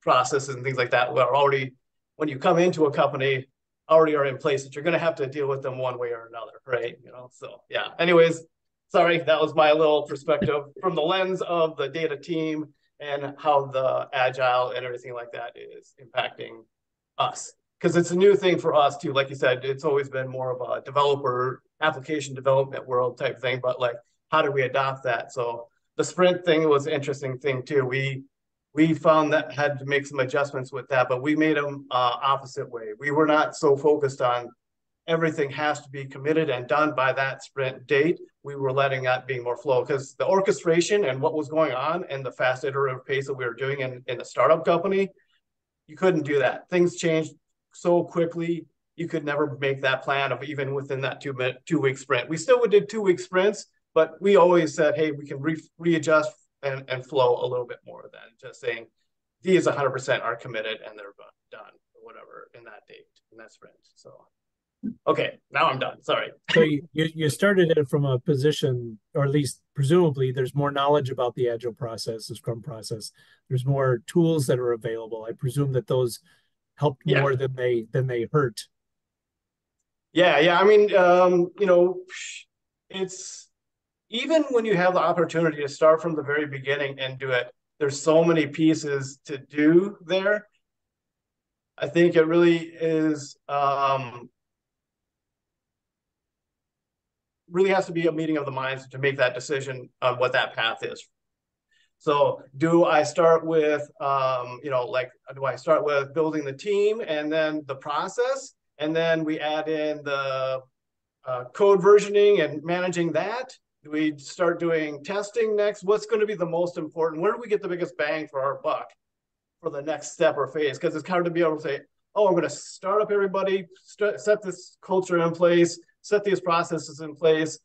processes and things like that are already when you come into a company already are in place that you're going to have to deal with them one way or another right? You know so yeah. Anyways sorry that was my little perspective from the lens of the data team and how the agile and everything like that is impacting us. Because it's a new thing for us too. Like you said it's always been more of a developer application development world type thing but like how do we adopt that? So the sprint thing was an interesting thing too. We we found that had to make some adjustments with that, but we made them uh, opposite way. We were not so focused on everything has to be committed and done by that sprint date. We were letting that be more flow because the orchestration and what was going on and the fast iterative pace that we were doing in, in a startup company, you couldn't do that. Things changed so quickly. You could never make that plan of even within that two minute, two week sprint. We still would do two week sprints, but we always said, hey, we can re- readjust and, and flow a little bit more than just saying these 100% are committed and they're done or whatever in that date, in that sprint. So, okay, now I'm done. Sorry. so you, you started it from a position, or at least presumably there's more knowledge about the agile process, the scrum process. There's more tools that are available. I presume that those helped yeah. more than they than they hurt. Yeah, yeah. I mean, um, you know, it's even when you have the opportunity to start from the very beginning and do it, there's so many pieces to do there. I think it really is um, really has to be a meeting of the minds to make that decision on what that path is. So do I start with, um, you know, like, do I start with building the team and then the process, and then we add in the uh, code versioning and managing that? Do we start doing testing next? What's going to be the most important? Where do we get the biggest bang for our buck for the next step or phase? Because it's hard to be able to say, oh, I'm going to start up everybody, st- set this culture in place, set these processes in place,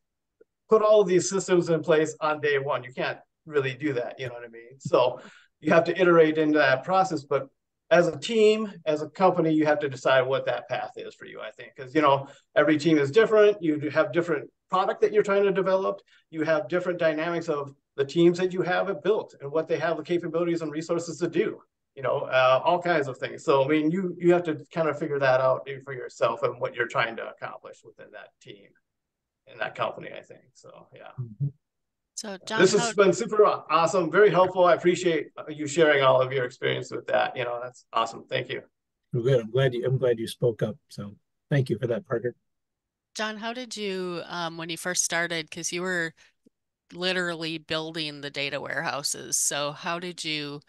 put all of these systems in place on day one. You can't really do that. You know what I mean? So you have to iterate into that process. But as a team, as a company, you have to decide what that path is for you, I think. Because, you know, every team is different. You have different product that you're trying to develop. You have different dynamics of the teams that you have it built and what they have the capabilities and resources to do you know, uh, all kinds of things. So, I mean, you you have to kind of figure that out for yourself and what you're trying to accomplish within that team in that company. I think so. Yeah. Mm-hmm. So, John, this has been super awesome, very helpful. I appreciate you sharing all of your experience with that. You know, that's awesome. Thank you. Good. I'm glad you. I'm glad you spoke up. So, thank you for that, Parker. John, how did you, um, when you first started, because you were literally building the data warehouses. So, how did you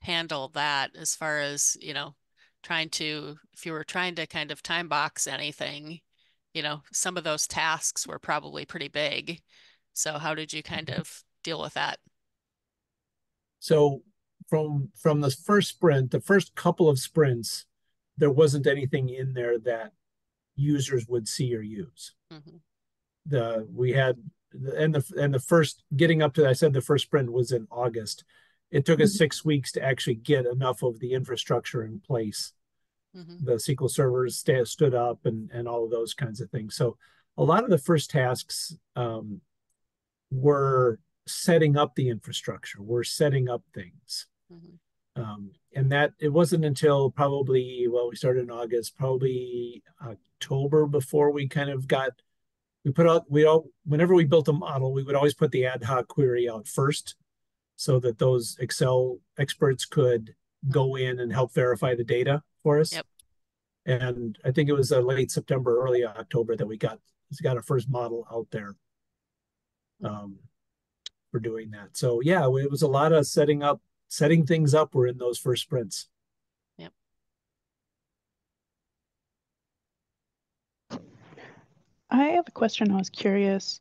handle that as far as, you know, trying to, if you were trying to kind of time box anything, you know, some of those tasks were probably pretty big. So how did you kind mm-hmm. of deal with that? So from from the first sprint, the first couple of sprints, there wasn't anything in there that users would see or use. Mm-hmm. The we had and the and the first getting up to I said the first sprint was in August. It took us mm-hmm. six weeks to actually get enough of the infrastructure in place. Mm-hmm. The SQL servers st- stood up and, and all of those kinds of things. So a lot of the first tasks um, were setting up the infrastructure, we're setting up things. Mm-hmm. Um, and that it wasn't until probably, well, we started in August, probably October before we kind of got, we put out, we all, whenever we built a model, we would always put the ad hoc query out first so that those Excel experts could go in and help verify the data for us. Yep. And I think it was uh, late September, early October that we got we got our first model out there um, for doing that. So yeah, it was a lot of setting up, setting things up. Were in those first sprints. Yep. I have a question. I was curious,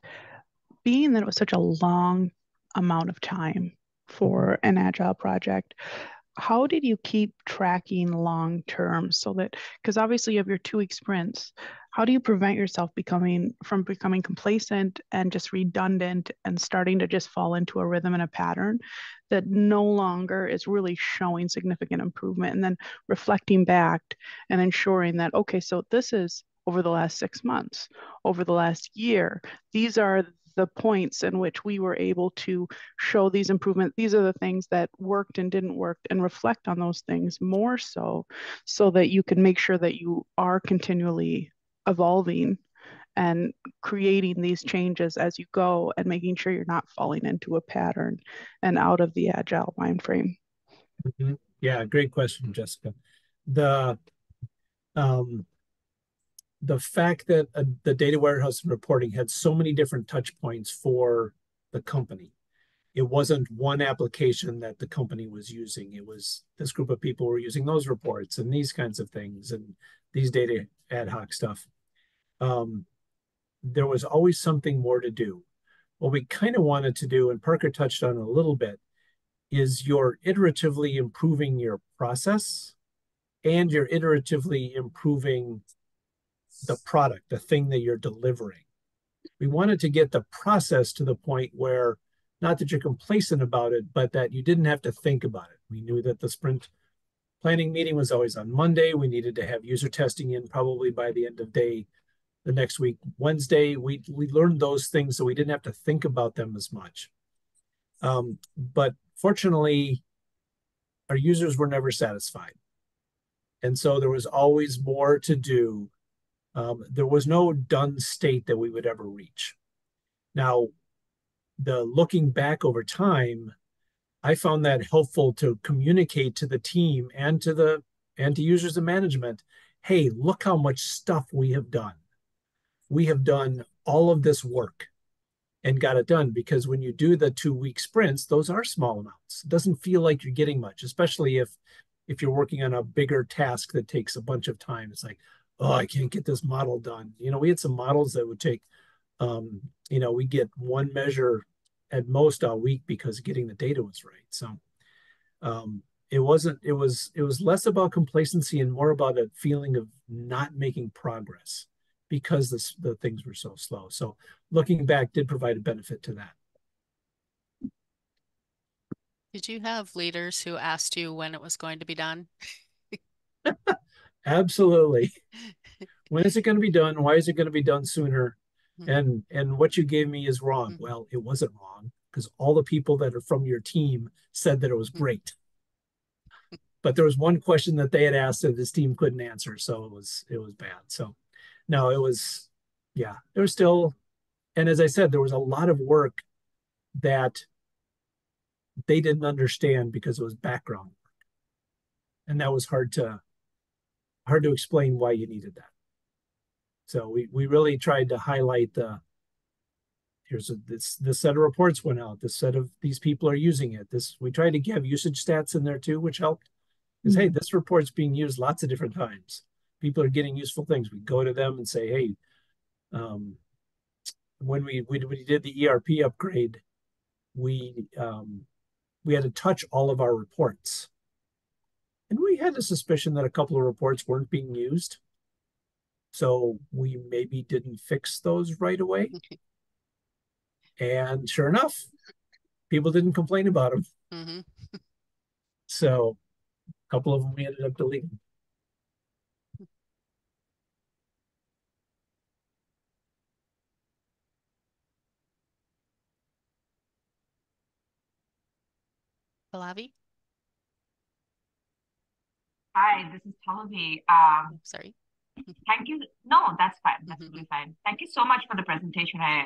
being that it was such a long amount of time for mm-hmm. an agile project how did you keep tracking long term so that because obviously you have your two week sprints how do you prevent yourself becoming from becoming complacent and just redundant and starting to just fall into a rhythm and a pattern that no longer is really showing significant improvement and then reflecting back and ensuring that okay so this is over the last six months over the last year these are the points in which we were able to show these improvements. These are the things that worked and didn't work, and reflect on those things more so, so that you can make sure that you are continually evolving and creating these changes as you go and making sure you're not falling into a pattern and out of the agile mind frame. Mm-hmm. Yeah, great question, Jessica. The um, the fact that uh, the data warehouse and reporting had so many different touch points for the company. It wasn't one application that the company was using. It was this group of people were using those reports and these kinds of things and these data ad hoc stuff. Um, there was always something more to do. What we kind of wanted to do, and Parker touched on a little bit, is you're iteratively improving your process and you're iteratively improving the product, the thing that you're delivering. We wanted to get the process to the point where not that you're complacent about it, but that you didn't have to think about it. We knew that the sprint planning meeting was always on Monday. We needed to have user testing in probably by the end of day the next week, Wednesday. We we learned those things so we didn't have to think about them as much. Um, but fortunately, our users were never satisfied. And so there was always more to do um, there was no done state that we would ever reach. Now, the looking back over time, I found that helpful to communicate to the team and to the and to users and management. Hey, look how much stuff we have done. We have done all of this work and got it done because when you do the two week sprints, those are small amounts. It doesn't feel like you're getting much, especially if if you're working on a bigger task that takes a bunch of time. It's like, oh, I can't get this model done. You know, we had some models that would take, um, you know, we get one measure at most a week because getting the data was right. So um, it wasn't, it was, it was less about complacency and more about a feeling of not making progress because this, the things were so slow. So looking back did provide a benefit to that. Did you have leaders who asked you when it was going to be done? Absolutely. when is it going to be done? Why is it going to be done sooner? Mm-hmm. And and what you gave me is wrong. Mm-hmm. Well, it wasn't wrong because all the people that are from your team said that it was mm-hmm. great. but there was one question that they had asked that this team couldn't answer, so it was it was bad. So no, it was yeah, there was still and as I said, there was a lot of work that they didn't understand because it was background work. And that was hard to hard to explain why you needed that. So we we really tried to highlight the here's a, this this set of reports went out. This set of these people are using it. This we tried to give usage stats in there too, which helped. Is mm-hmm. hey, this report's being used lots of different times. People are getting useful things. We go to them and say, hey, um, when we, we we did the ERP upgrade, we um, we had to touch all of our reports and we had a suspicion that a couple of reports weren't being used. So we maybe didn't fix those right away. and sure enough, people didn't complain about them. Mm-hmm. so a couple of them we ended up deleting. Pallavi? Hi, this is Pallavi. Um, oh, Sorry. thank you. No, that's fine. That's mm-hmm. fine. Thank you so much for the presentation. I,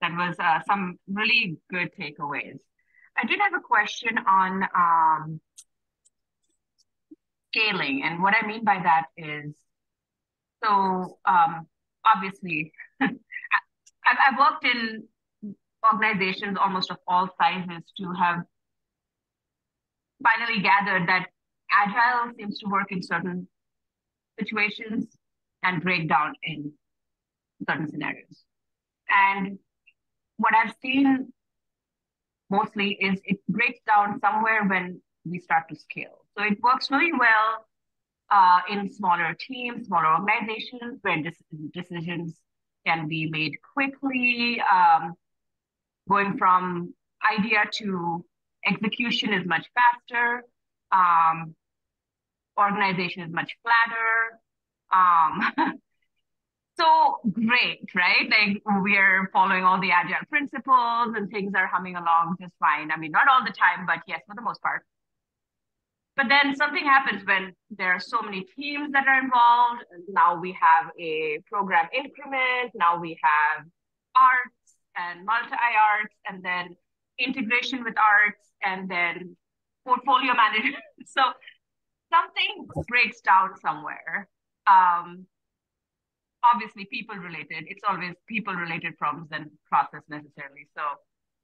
that was uh, some really good takeaways. I did have a question on um, scaling. And what I mean by that is, so um, obviously, I've, I've worked in organizations almost of all sizes to have finally gathered that agile seems to work in certain situations and break down in certain scenarios. And what I've seen mostly is it breaks down somewhere when we start to scale. So it works really well uh, in smaller teams, smaller organizations where decisions can be made quickly. Um, going from idea to execution is much faster. Um, organization is much flatter. Um, so great, right? Like we're following all the agile principles and things are humming along just fine. I mean, not all the time, but yes, for the most part. But then something happens when there are so many teams that are involved. Now we have a program increment. Now we have ARTs and multi-ARTs, and then integration with ARTs, and then portfolio management. so something breaks down somewhere. Um, obviously, people related. It's always people related problems than process necessarily. So,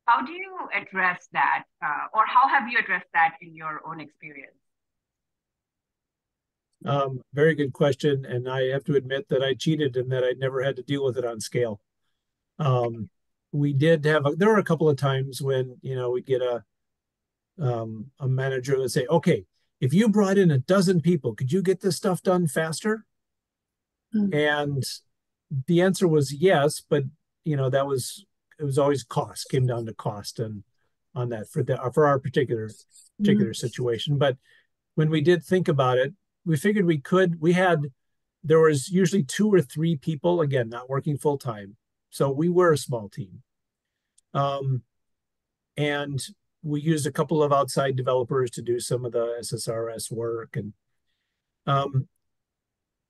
how do you address that, uh, or how have you addressed that in your own experience? Um, very good question, and I have to admit that I cheated and that I never had to deal with it on scale. Um, we did have a, there were a couple of times when you know we get a um, a manager would say, "Okay, if you brought in a dozen people, could you get this stuff done faster? Mm-hmm. And the answer was yes, but you know that was it was always cost came down to cost and on that for the for our particular particular mm-hmm. situation. But when we did think about it, we figured we could. We had there was usually two or three people again not working full time, so we were a small team. Um, and we used a couple of outside developers to do some of the SSRS work. And um,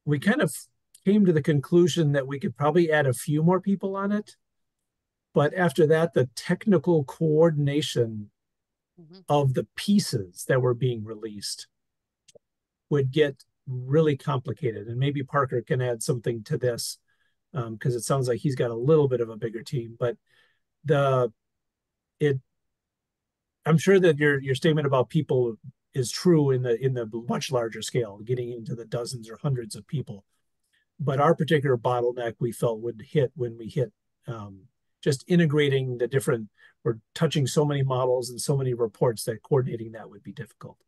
we kind of came to the conclusion that we could probably add a few more people on it. But after that, the technical coordination mm-hmm. of the pieces that were being released would get really complicated. And maybe Parker can add something to this because um, it sounds like he's got a little bit of a bigger team. But the it I'm sure that your your statement about people is true in the in the much larger scale, getting into the dozens or hundreds of people. but our particular bottleneck we felt would hit when we hit um, just integrating the different, we're touching so many models and so many reports that coordinating that would be difficult.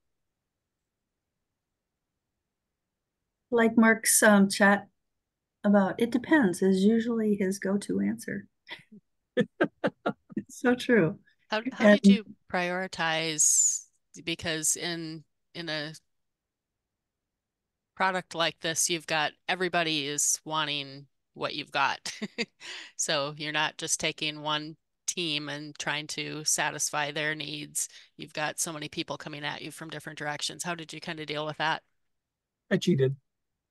Like Mark's um, chat about it depends is usually his go-to answer. it's so true. How how and, did you prioritize? Because in in a product like this, you've got everybody is wanting what you've got. so you're not just taking one team and trying to satisfy their needs. You've got so many people coming at you from different directions. How did you kind of deal with that? I cheated.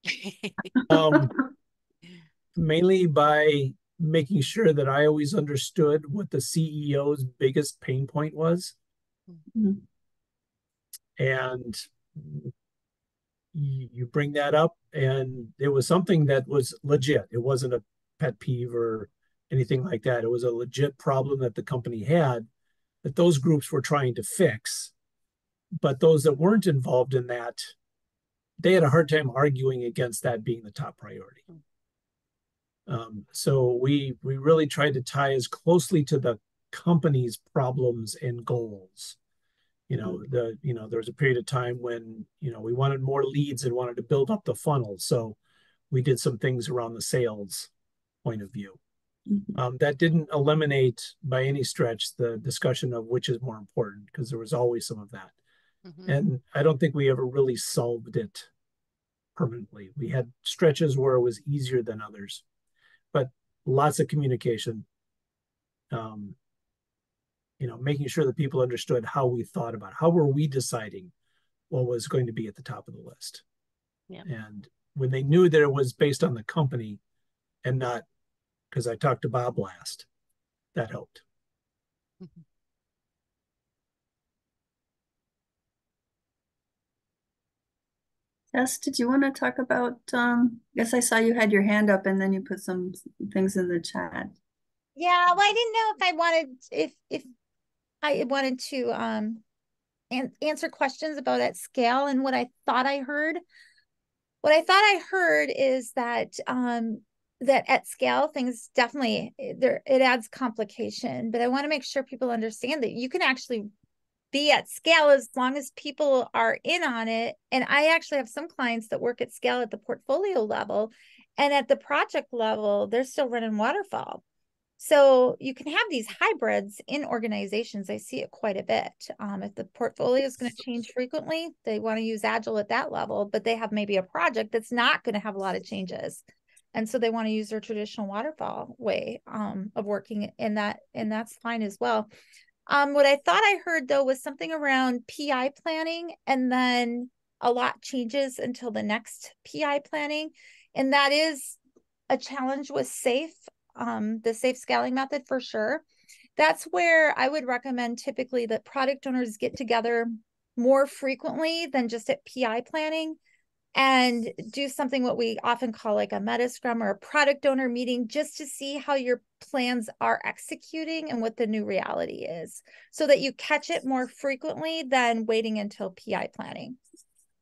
um, mainly by making sure that I always understood what the CEO's biggest pain point was. Mm-hmm. And you bring that up, and it was something that was legit. It wasn't a pet peeve or anything like that. It was a legit problem that the company had that those groups were trying to fix. But those that weren't involved in that, they had a hard time arguing against that being the top priority. Um, so we we really tried to tie as closely to the company's problems and goals. You know, mm-hmm. the you know there was a period of time when you know we wanted more leads and wanted to build up the funnel. So we did some things around the sales point of view. Mm-hmm. Um, that didn't eliminate by any stretch the discussion of which is more important because there was always some of that. Mm-hmm. And I don't think we ever really solved it permanently. We had stretches where it was easier than others but lots of communication. Um, you know, making sure that people understood how we thought about it. how were we deciding what was going to be at the top of the list. Yeah. And when they knew that it was based on the company and not because I talked to Bob last, that helped. Mm-hmm. Tess, did you want to talk about? Um, I guess I saw you had your hand up and then you put some things in the chat. Yeah, well, I didn't know if I wanted if if I wanted to um an answer questions about at scale and what I thought I heard. What I thought I heard is that um that at scale things definitely there it adds complication, but I want to make sure people understand that you can actually be at scale as long as people are in on it. And I actually have some clients that work at scale at the portfolio level and at the project level, they're still running waterfall. So you can have these hybrids in organizations. I see it quite a bit. Um, if the portfolio is going to change frequently, they want to use Agile at that level, but they have maybe a project that's not going to have a lot of changes. And so they want to use their traditional waterfall way um, of working in that, and that's fine as well. Um, what I thought I heard though was something around PI planning, and then a lot changes until the next PI planning, and that is a challenge with SAFe, um, the SAFe scaling method for sure. That's where I would recommend typically that product owners get together more frequently than just at PI planning and do something what we often call like a meta scrum or a product owner meeting just to see how your plans are executing and what the new reality is so that you catch it more frequently than waiting until PI planning.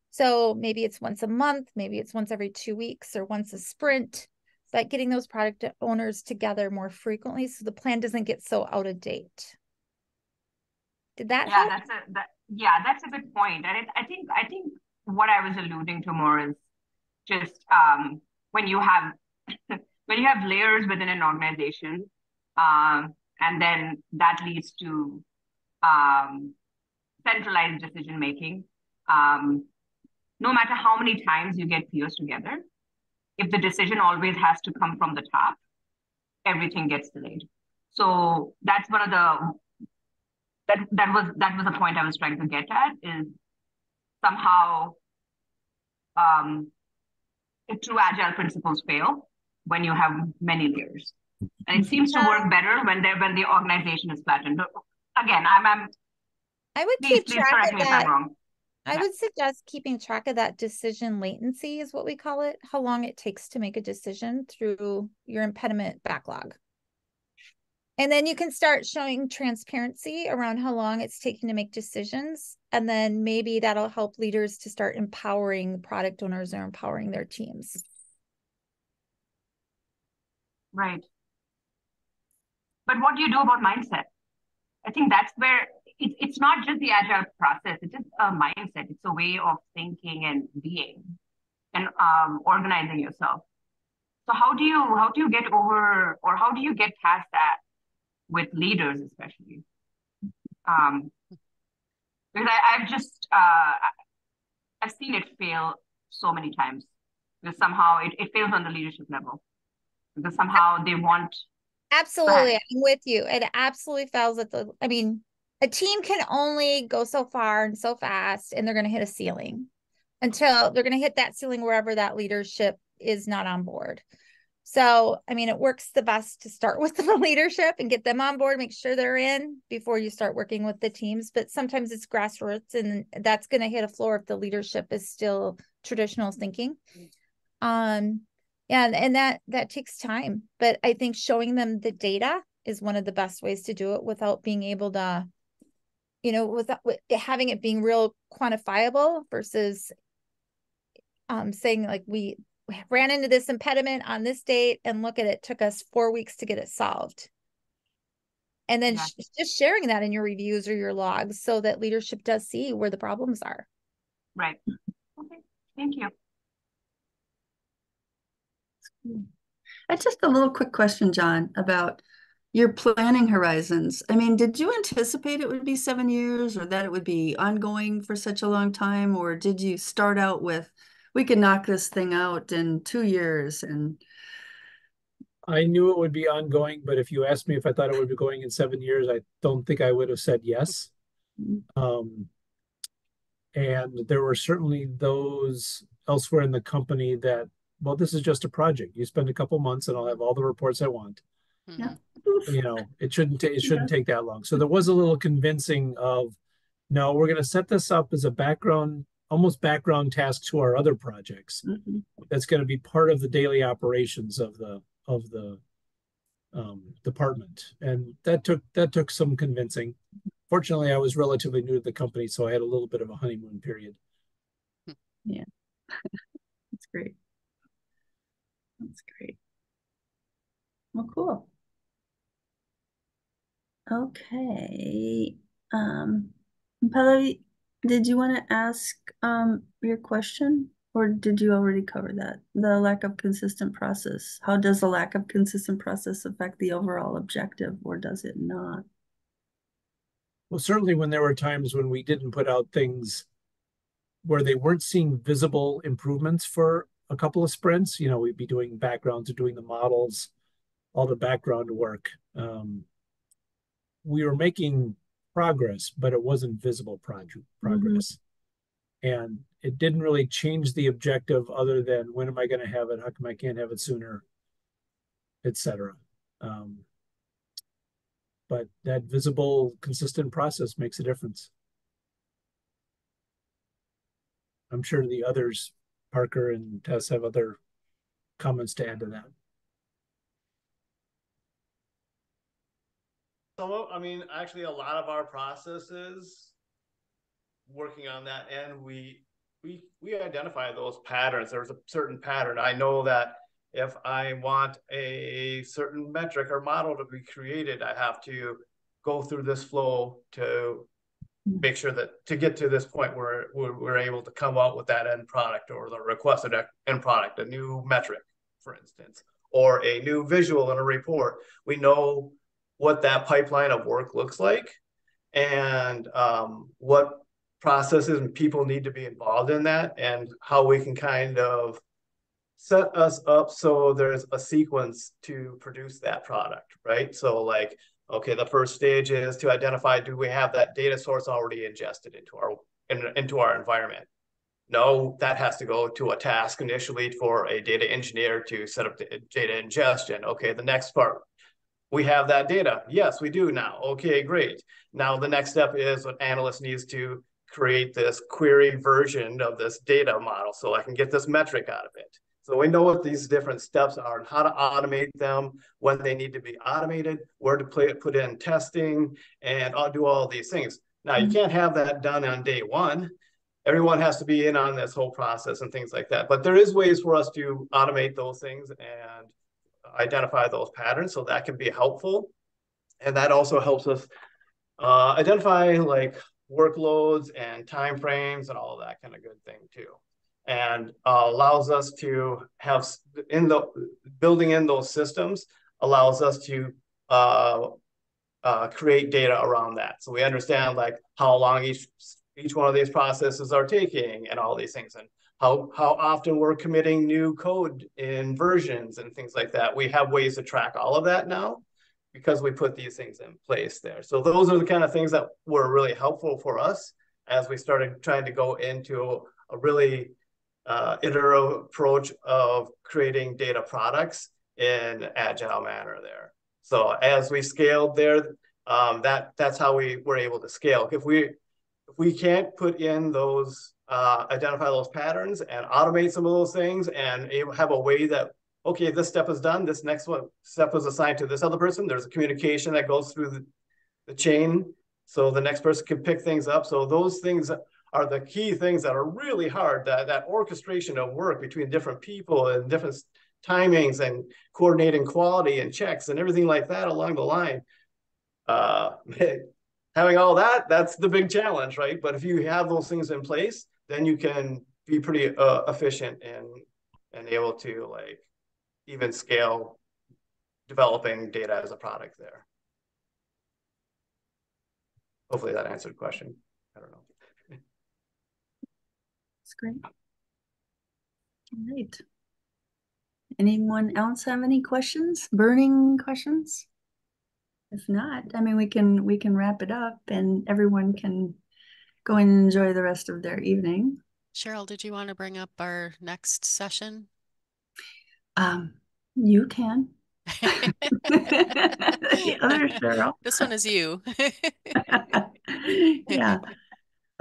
So maybe it's once a month, maybe it's once every two weeks or once a sprint, but getting those product owners together more frequently so the plan doesn't get so out of date. Did that yeah, help? that's a that, yeah, that's a good point. And it, I think I think what I was alluding to more is just um, when you have when you have layers within an organization, um, and then that leads to um, centralized decision making. Um, no matter how many times you get peers together, if the decision always has to come from the top, everything gets delayed. So that's one of the that that was that was the point I was trying to get at is somehow um, true agile principles fail when you have many layers. And it seems to work better when they when the organization is flattened. Again, I'm, I'm I would please, keep track of that. I yeah. would suggest keeping track of that decision latency is what we call it, how long it takes to make a decision through your impediment backlog. And then you can start showing transparency around how long it's taking to make decisions. And then maybe that'll help leaders to start empowering product owners or empowering their teams. Right. But what do you do about mindset? I think that's where it, it's not just the agile process, it is a mindset, it's a way of thinking and being and um, organizing yourself. So how do you how do you get over or how do you get past that with leaders especially? Um, because I, I've just uh, I've seen it fail so many times. Because somehow it, it fails on the leadership level. Because somehow they want Absolutely. I'm with you. It absolutely fails at the I mean, a team can only go so far and so fast and they're going to hit a ceiling until they're going to hit that ceiling wherever that leadership is not on board. So, I mean, it works the best to start with the leadership and get them on board, make sure they're in before you start working with the teams. But sometimes it's grassroots, and that's going to hit a floor if the leadership is still traditional thinking. Um, and and that that takes time. But I think showing them the data is one of the best ways to do it without being able to, you know, without having it being real quantifiable versus um saying like we ran into this impediment on this date and look at it took us four weeks to get it solved and then yeah. sh- just sharing that in your reviews or your logs so that leadership does see where the problems are right okay thank you I just a little quick question, John, about your planning horizons. I mean, did you anticipate it would be seven years or that it would be ongoing for such a long time? Or did you start out with we could knock this thing out in two years and I knew it would be ongoing, but if you asked me if I thought it would be going in seven years, I don't think I would have said yes. Mm-hmm. Um, and there were certainly those elsewhere in the company that, well, this is just a project. You spend a couple months, and I'll have all the reports I want. Yeah. You know, it shouldn't ta- it shouldn't yeah. take that long. So there was a little convincing of, no, we're going to set this up as a background almost background task to our other projects mm-hmm. that's going to be part of the daily operations of the of the um, department. And that took that took some convincing. Fortunately i was relatively new to the company so i had a little bit of a honeymoon period. Yeah. That's great. That's great. Well cool. Okay um Pallavi, did you want to ask um, your question or did you already cover that? The lack of consistent process. How does the lack of consistent process affect the overall objective or does it not? Well, certainly when there were times when we didn't put out things where they weren't seeing visible improvements for a couple of sprints, you know, we'd be doing backgrounds or doing the models, all the background work. Um, we were making progress, but it wasn't visible progress. Mm-hmm. And it didn't really change the objective other than when am I going to have it? How come I can't have it sooner? Etc. Um, but that visible, consistent process makes a difference. I'm sure the others, Parker and Tess, have other comments to add to that. Some of, I mean, actually, a lot of our processes working on that end, we we we identify those patterns. There's a certain pattern. I know that if I want a certain metric or model to be created, I have to go through this flow to make sure that to get to this point where we're, we're able to come out with that end product or the requested end product, a new metric, for instance, or a new visual in a report. We know what that pipeline of work looks like and um, what processes and people need to be involved in that and how we can kind of set us up so there's a sequence to produce that product right? So like okay the first stage is to identify do we have that data source already ingested into our in, into our environment? No that has to go to a task initially for a data engineer to set up the data ingestion. Okay the next part we have that data. Yes, we do now. Okay, great. Now the next step is what analyst needs to create this query version of this data model so I can get this metric out of it. So we know what these different steps are and how to automate them, when they need to be automated, where to play, put in testing, and I'll do all these things. Now you mm-hmm. can't have that done on day one. Everyone has to be in on this whole process and things like that. But there is ways for us to automate those things and identify those patterns. So that can be helpful. And that also helps us uh, identify like workloads and time frames and all of that kind of good thing too. And uh, allows us to have in the building in those systems allows us to uh, uh, create data around that. So we understand like how long each each one of these processes are taking and all these things and how how often we're committing new code in versions and things like that. We have ways to track all of that now because we put these things in place there. So those are the kind of things that were really helpful for us as we started trying to go into a really uh, iterative approach of creating data products in agile manner there. So as we scaled there, um, that that's how we were able to scale. If we if we can't put in those uh, identify those patterns and automate some of those things and have a way that okay, this step is done. This next one step is assigned to this other person. There's a communication that goes through the, the chain. So the next person can pick things up. So those things are the key things that are really hard, that, that orchestration of work between different people and different timings and coordinating quality and checks and everything like that along the line. Uh, having all that, that's the big challenge, right? But if you have those things in place, then you can be pretty uh, efficient and and able to like even scale developing data as a product there. Hopefully that answered the question. I don't know. That's great. All right. Anyone else have any questions? Burning questions? If not, I mean, we can we can wrap it up, and everyone can go and enjoy the rest of their evening. Cheryl, did you want to bring up our next session? Um, you can. the other Cheryl. This one is you. yeah.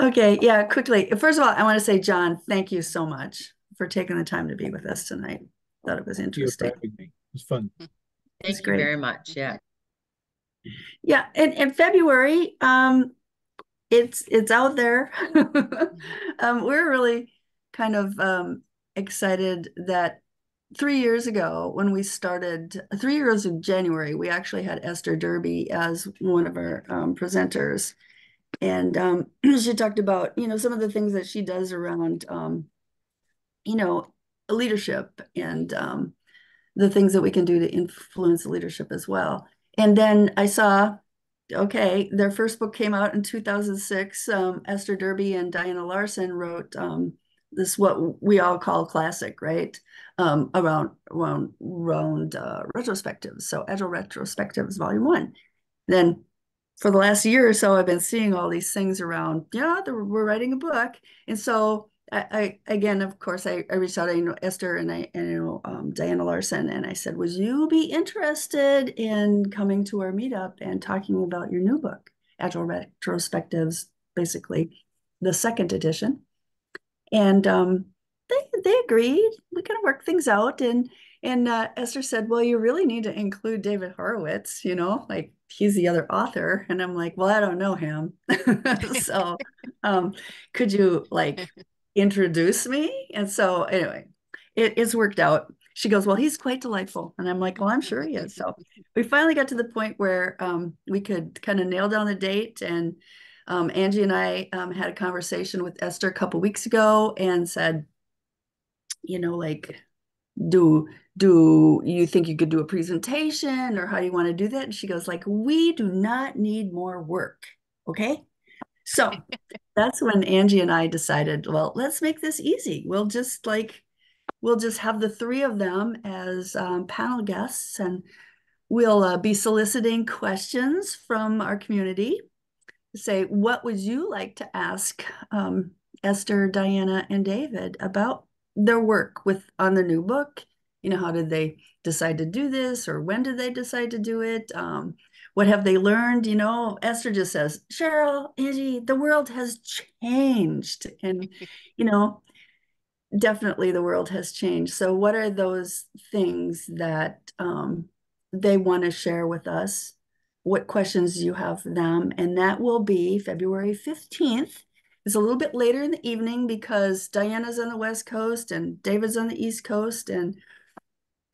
Okay. Yeah. Quickly. First of all, I want to say, John, thank you so much for taking the time to be with us tonight. Thought it was interesting. It was fun. Thank you very much. Yeah. Yeah. In, in February, um, it's it's out there. um, we're really kind of um, excited that three years ago when we started three years of january we actually had esther derby as one of our um, presenters. And um, she talked about you know some of the things that she does around um, you know leadership and um, the things that we can do to influence leadership as well. And then i saw okay their first book came out in 2006 um, esther derby and diana Larsen wrote um, this what we all call classic, right? Um, around around around uh, retrospectives. So agile retrospectives, volume one. Then for the last year or so, I've been seeing all these things around. Yeah, we're writing a book, and so I, I again, of course, I, I reached out you know, Esther and I and know um, Diana Larsen, and I said, "Would you be interested in coming to our meetup and talking about your new book, Agile Retrospectives, basically the second edition?" and um, they they agreed. We kind of worked things out, and and uh, Esther said, "Well, you really need to include David Horowitz. You know, like he's the other author." And I'm like, "Well, I don't know him, so um, could you like introduce me?" And so anyway, it, it's worked out. She goes, "Well, he's quite delightful," and I'm like, "Well, I'm sure he is." So we finally got to the point where um, we could kind of nail down the date and um, Angie and I um, had a conversation with Esther a couple weeks ago and said, you know, like, do do you think you could do a presentation or how do you want to do that? And she goes, like, we do not need more work. Okay. So that's when Angie and I decided, well, let's make this easy. We'll just like, we'll just have the three of them as um, panel guests and we'll uh, be soliciting questions from our community say, what would you like to ask um, Esther, Diana, and David about their work with on the new book? You know, how did they decide to do this, or when did they decide to do it? Um, what have they learned? You know, Esther just says, Cheryl, Angie, the world has changed, and you know, definitely the world has changed. So, what are those things that um, they want to share with us? what questions do you have for them. And that will be February 15th. It's a little bit later in the evening because Diana's on the West Coast and David's on the East Coast. And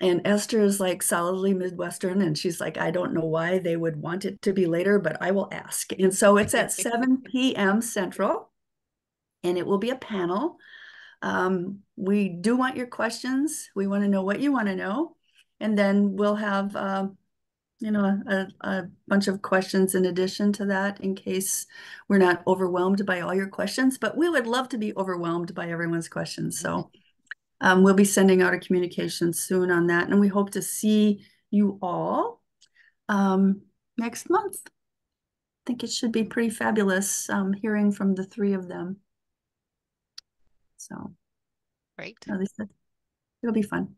and Esther is like solidly Midwestern, and she's like, I don't know why they would want it to be later, but I will ask. And so it's at 7 p.m. Central, and it will be a panel. Um, we do want your questions. We want to know what you want to know. And then we'll have, uh, you know, a, a bunch of questions in addition to that in case we're not overwhelmed by all your questions. But we would love to be overwhelmed by everyone's questions. So um, we'll be sending out a communication soon on that. And we hope to see you all um, next month. I think it should be pretty fabulous um, hearing from the three of them. So, Great. they said it'll be fun.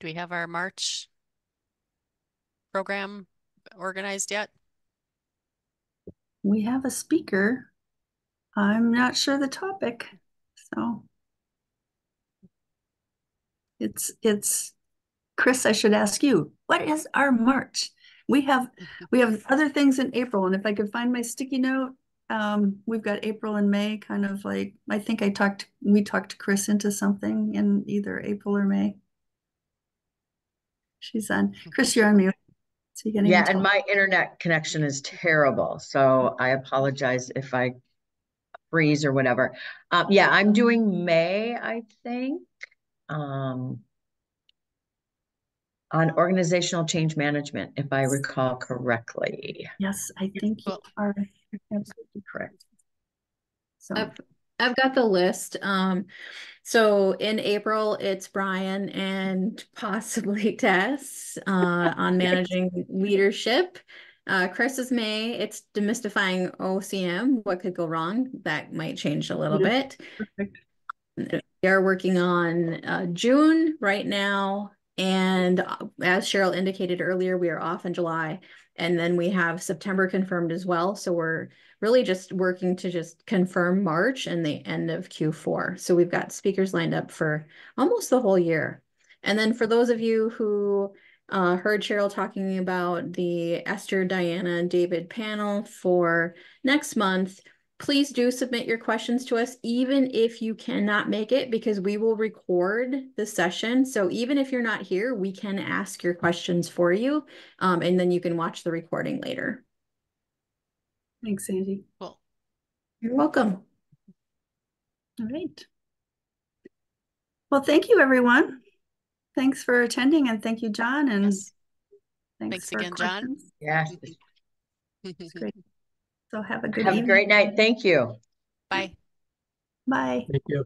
Do we have our March program organized yet? We have a speaker. I'm not sure the topic, so it's it's Chris. I should ask you, what is our March? We have we have other things in April, and if I could find my sticky note, um, we've got April and May. Kind of like I think I talked we talked Chris into something in either April or May. She's on. Chris, you're on mute. So you Yeah, and my internet connection is terrible, so I apologize if I freeze or whatever. Um, yeah, I'm doing May, I think. Um, on organizational change management, if I recall correctly. Yes, I think you are absolutely correct. So I've, I've got the list. Um, so in April, it's Brian and possibly Tess uh, on managing leadership. Uh, Chris is May. It's demystifying OCM. What could go wrong? That might change a little Yeah. bit. perfect. We are working on uh, June right now. And uh, as Cheryl indicated earlier, we are off in July. And then we have September confirmed as well. So we're really just working to just confirm March and the end of Q4. So we've got speakers lined up for almost the whole year. And then for those of you who uh, heard Cheryl talking about the Esther, Diana, David panel for next month, please do submit your questions to us, even if you cannot make it, because we will record the session. So even if you're not here, we can ask your questions for you, um, and then you can watch the recording later. Thanks, Sandy. Cool. You're welcome. All right. Well, thank you, everyone. Thanks for attending, and thank you, John, and Yes. thanks Thanks for again, John. questions. Yes. It's great. So have a good Have a evening. great night. Thank you. Bye. Bye. Thank you.